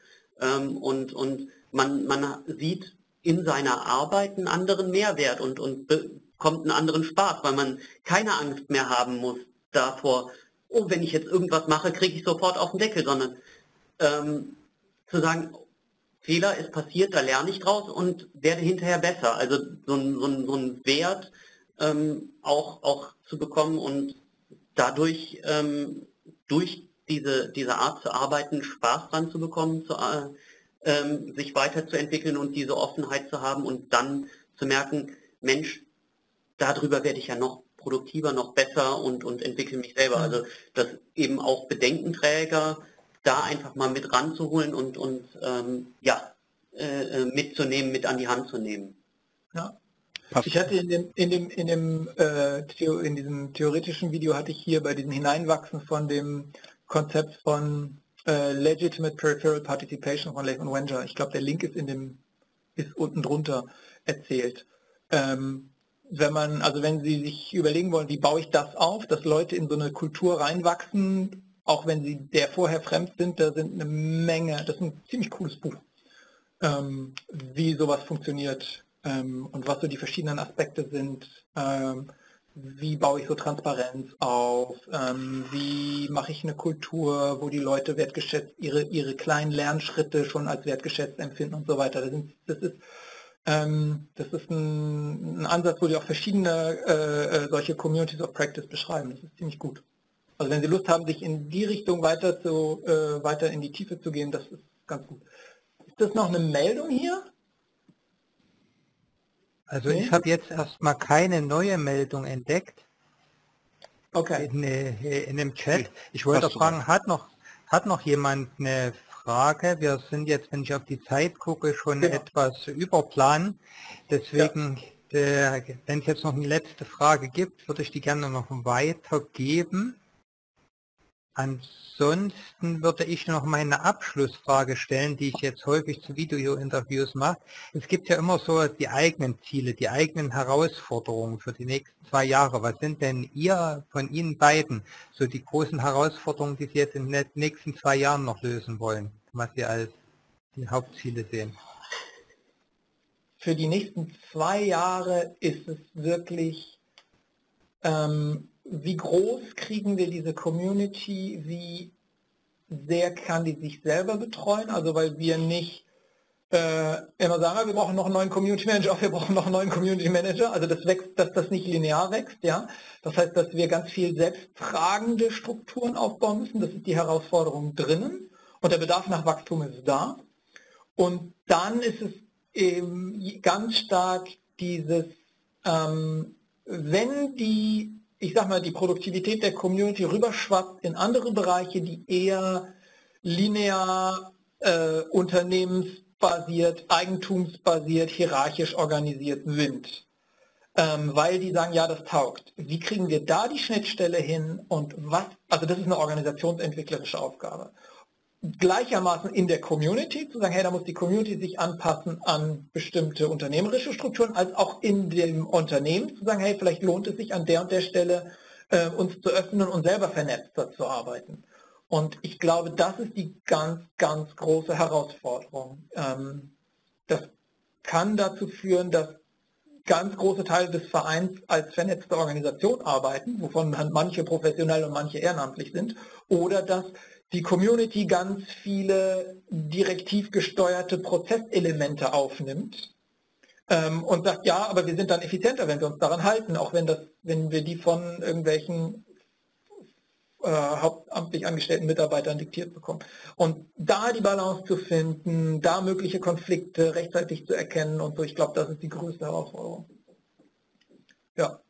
Ähm, und und man, man sieht in seiner Arbeit einen anderen Mehrwert und, und bekommt einen anderen Spaß, weil man keine Angst mehr haben muss davor, oh, wenn ich jetzt irgendwas mache, kriege ich sofort auf den Deckel, sondern ähm, zu sagen, Fehler ist passiert, da lerne ich draus und werde hinterher besser. Also so ein, so so ein Wert ähm, auch, auch zu bekommen und dadurch ähm, durch diese, diese Art zu arbeiten Spaß dran zu bekommen, zu, äh, ähm, sich weiterzuentwickeln und diese Offenheit zu haben und dann zu merken, Mensch, darüber werde ich ja noch produktiver, noch besser und, und entwickle mich selber. Also dass eben auch Bedenkenträger da einfach mal mit ranzuholen und, und ähm, ja, äh, äh mitzunehmen, mit an die Hand zu nehmen. Ja. Ich hatte in dem, in dem, in dem, äh, in diesem theoretischen Video hatte ich hier bei diesem Hineinwachsen von dem Konzept von äh, Legitimate Peripheral Participation von Leif und Wenger. Ich glaube, der Link ist in dem, ist unten drunter erzählt. Ähm, wenn man, also wenn Sie sich überlegen wollen, wie baue ich das auf, dass Leute in so eine Kultur reinwachsen, auch wenn sie der vorher fremd sind, da sind eine Menge, das ist ein ziemlich cooles Buch, ähm, wie sowas funktioniert ähm, und was so die verschiedenen Aspekte sind. Ähm, wie baue ich so Transparenz auf, ähm, wie mache ich eine Kultur, wo die Leute wertgeschätzt, ihre, ihre kleinen Lernschritte schon als wertgeschätzt empfinden und so weiter. Das, sind, das ist, ähm, das ist ein, ein, Ansatz, wo die auch verschiedene äh, äh, solche Communities of Practice beschreiben. Das ist ziemlich gut. Also wenn Sie Lust haben, sich in die Richtung weiter, zu, äh, weiter in die Tiefe zu gehen, das ist ganz gut. Ist das noch eine Meldung hier? Also ich habe jetzt erstmal keine neue Meldung entdeckt. Okay. In, äh, in dem Chat. Ich wollte fragen, hat noch, hat noch jemand eine Frage? Wir sind jetzt, wenn ich auf die Zeit gucke, schon genau. etwas überplan. Deswegen, ja. äh, wenn es jetzt noch eine letzte Frage gibt, würde ich die gerne noch weitergeben. Ansonsten würde ich noch meine Abschlussfrage stellen, die ich jetzt häufig zu Video-Interviews mache. Es gibt ja immer so die eigenen Ziele, die eigenen Herausforderungen für die nächsten zwei Jahre. Was sind denn ihr von Ihnen beiden so die großen Herausforderungen, die Sie jetzt in den nächsten zwei Jahren noch lösen wollen, was Sie als die Hauptziele sehen? Für die nächsten zwei Jahre ist es wirklich ähm, wie groß kriegen wir diese Community, wie sehr kann die sich selber betreuen, also weil wir nicht äh, immer sagen, wir brauchen noch einen neuen Community Manager, wir brauchen noch einen neuen Community Manager, also das wächst, dass das nicht linear wächst, ja. Das heißt, dass wir ganz viel selbsttragende Strukturen aufbauen müssen, das ist die Herausforderung drinnen. Und der Bedarf nach Wachstum ist da. Und dann ist es eben ganz stark dieses, ähm, wenn die ich sag mal, die Produktivität der Community rüberschwappt in andere Bereiche, die eher linear, äh, unternehmensbasiert, eigentumsbasiert, hierarchisch organisiert sind. Ähm, weil die sagen, ja, das taugt. Wie kriegen wir da die Schnittstelle hin und was, also das ist eine organisationsentwicklerische Aufgabe gleichermaßen in der Community, zu sagen, hey, da muss die Community sich anpassen an bestimmte unternehmerische Strukturen, als auch in dem Unternehmen zu sagen, hey, vielleicht lohnt es sich an der und der Stelle äh, uns zu öffnen und selber vernetzter zu arbeiten. Und ich glaube, das ist die ganz, ganz große Herausforderung. Ähm, das kann dazu führen, dass ganz große Teile des Vereins als vernetzte Organisation arbeiten, wovon manche professionell und manche ehrenamtlich sind, oder dass die Community ganz viele direktiv gesteuerte Prozesselemente aufnimmt ähm, und sagt, ja, aber wir sind dann effizienter, wenn wir uns daran halten, auch wenn, das, wenn wir die von irgendwelchen äh, hauptamtlich angestellten Mitarbeitern diktiert bekommen. Und da die Balance zu finden, da mögliche Konflikte rechtzeitig zu erkennen und so, ich glaube, das ist die größte Herausforderung. Ja.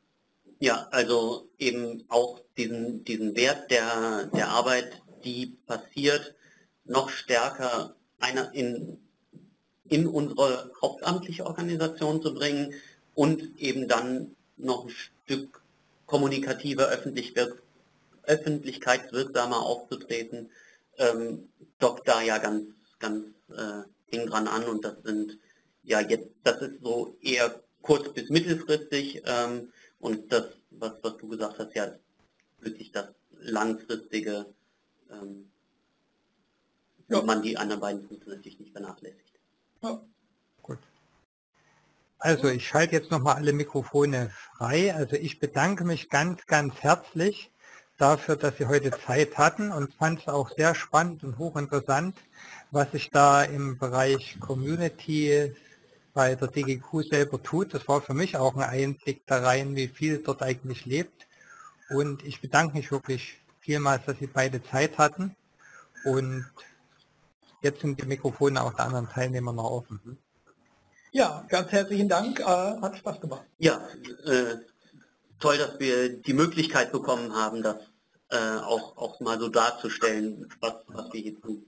Ja, also eben auch diesen, diesen Wert der, der Arbeit die passiert, noch stärker einer in, in unsere hauptamtliche Organisation zu bringen und eben dann noch ein Stück kommunikativer, öffentlich öffentlichkeitswirksamer aufzutreten, ähm, dockt da ja ganz, ganz äh, eng dran an und das sind ja jetzt, das ist so eher kurz- bis mittelfristig ähm, und das, was, was du gesagt hast, ja, wirklich das langfristige, ähm, ja. man die anderen beiden Punkte natürlich nicht vernachlässigt. Ja. Gut. Also ich schalte jetzt nochmal alle Mikrofone frei. Also ich bedanke mich ganz, ganz herzlich dafür, dass Sie heute Zeit hatten und fand es auch sehr spannend und hochinteressant, was sich da im Bereich Community bei der DGQ selber tut. Das war für mich auch ein Einblick da rein, wie viel dort eigentlich lebt. Und ich bedanke mich wirklich vielmals, dass Sie beide Zeit hatten. Und jetzt sind die Mikrofone auch der anderen Teilnehmer noch offen. Ja, ganz herzlichen Dank. Äh, hat Spaß gemacht. Ja, äh, toll, dass wir die Möglichkeit bekommen haben, das äh, auch, auch mal so darzustellen, was, was wir hier tun.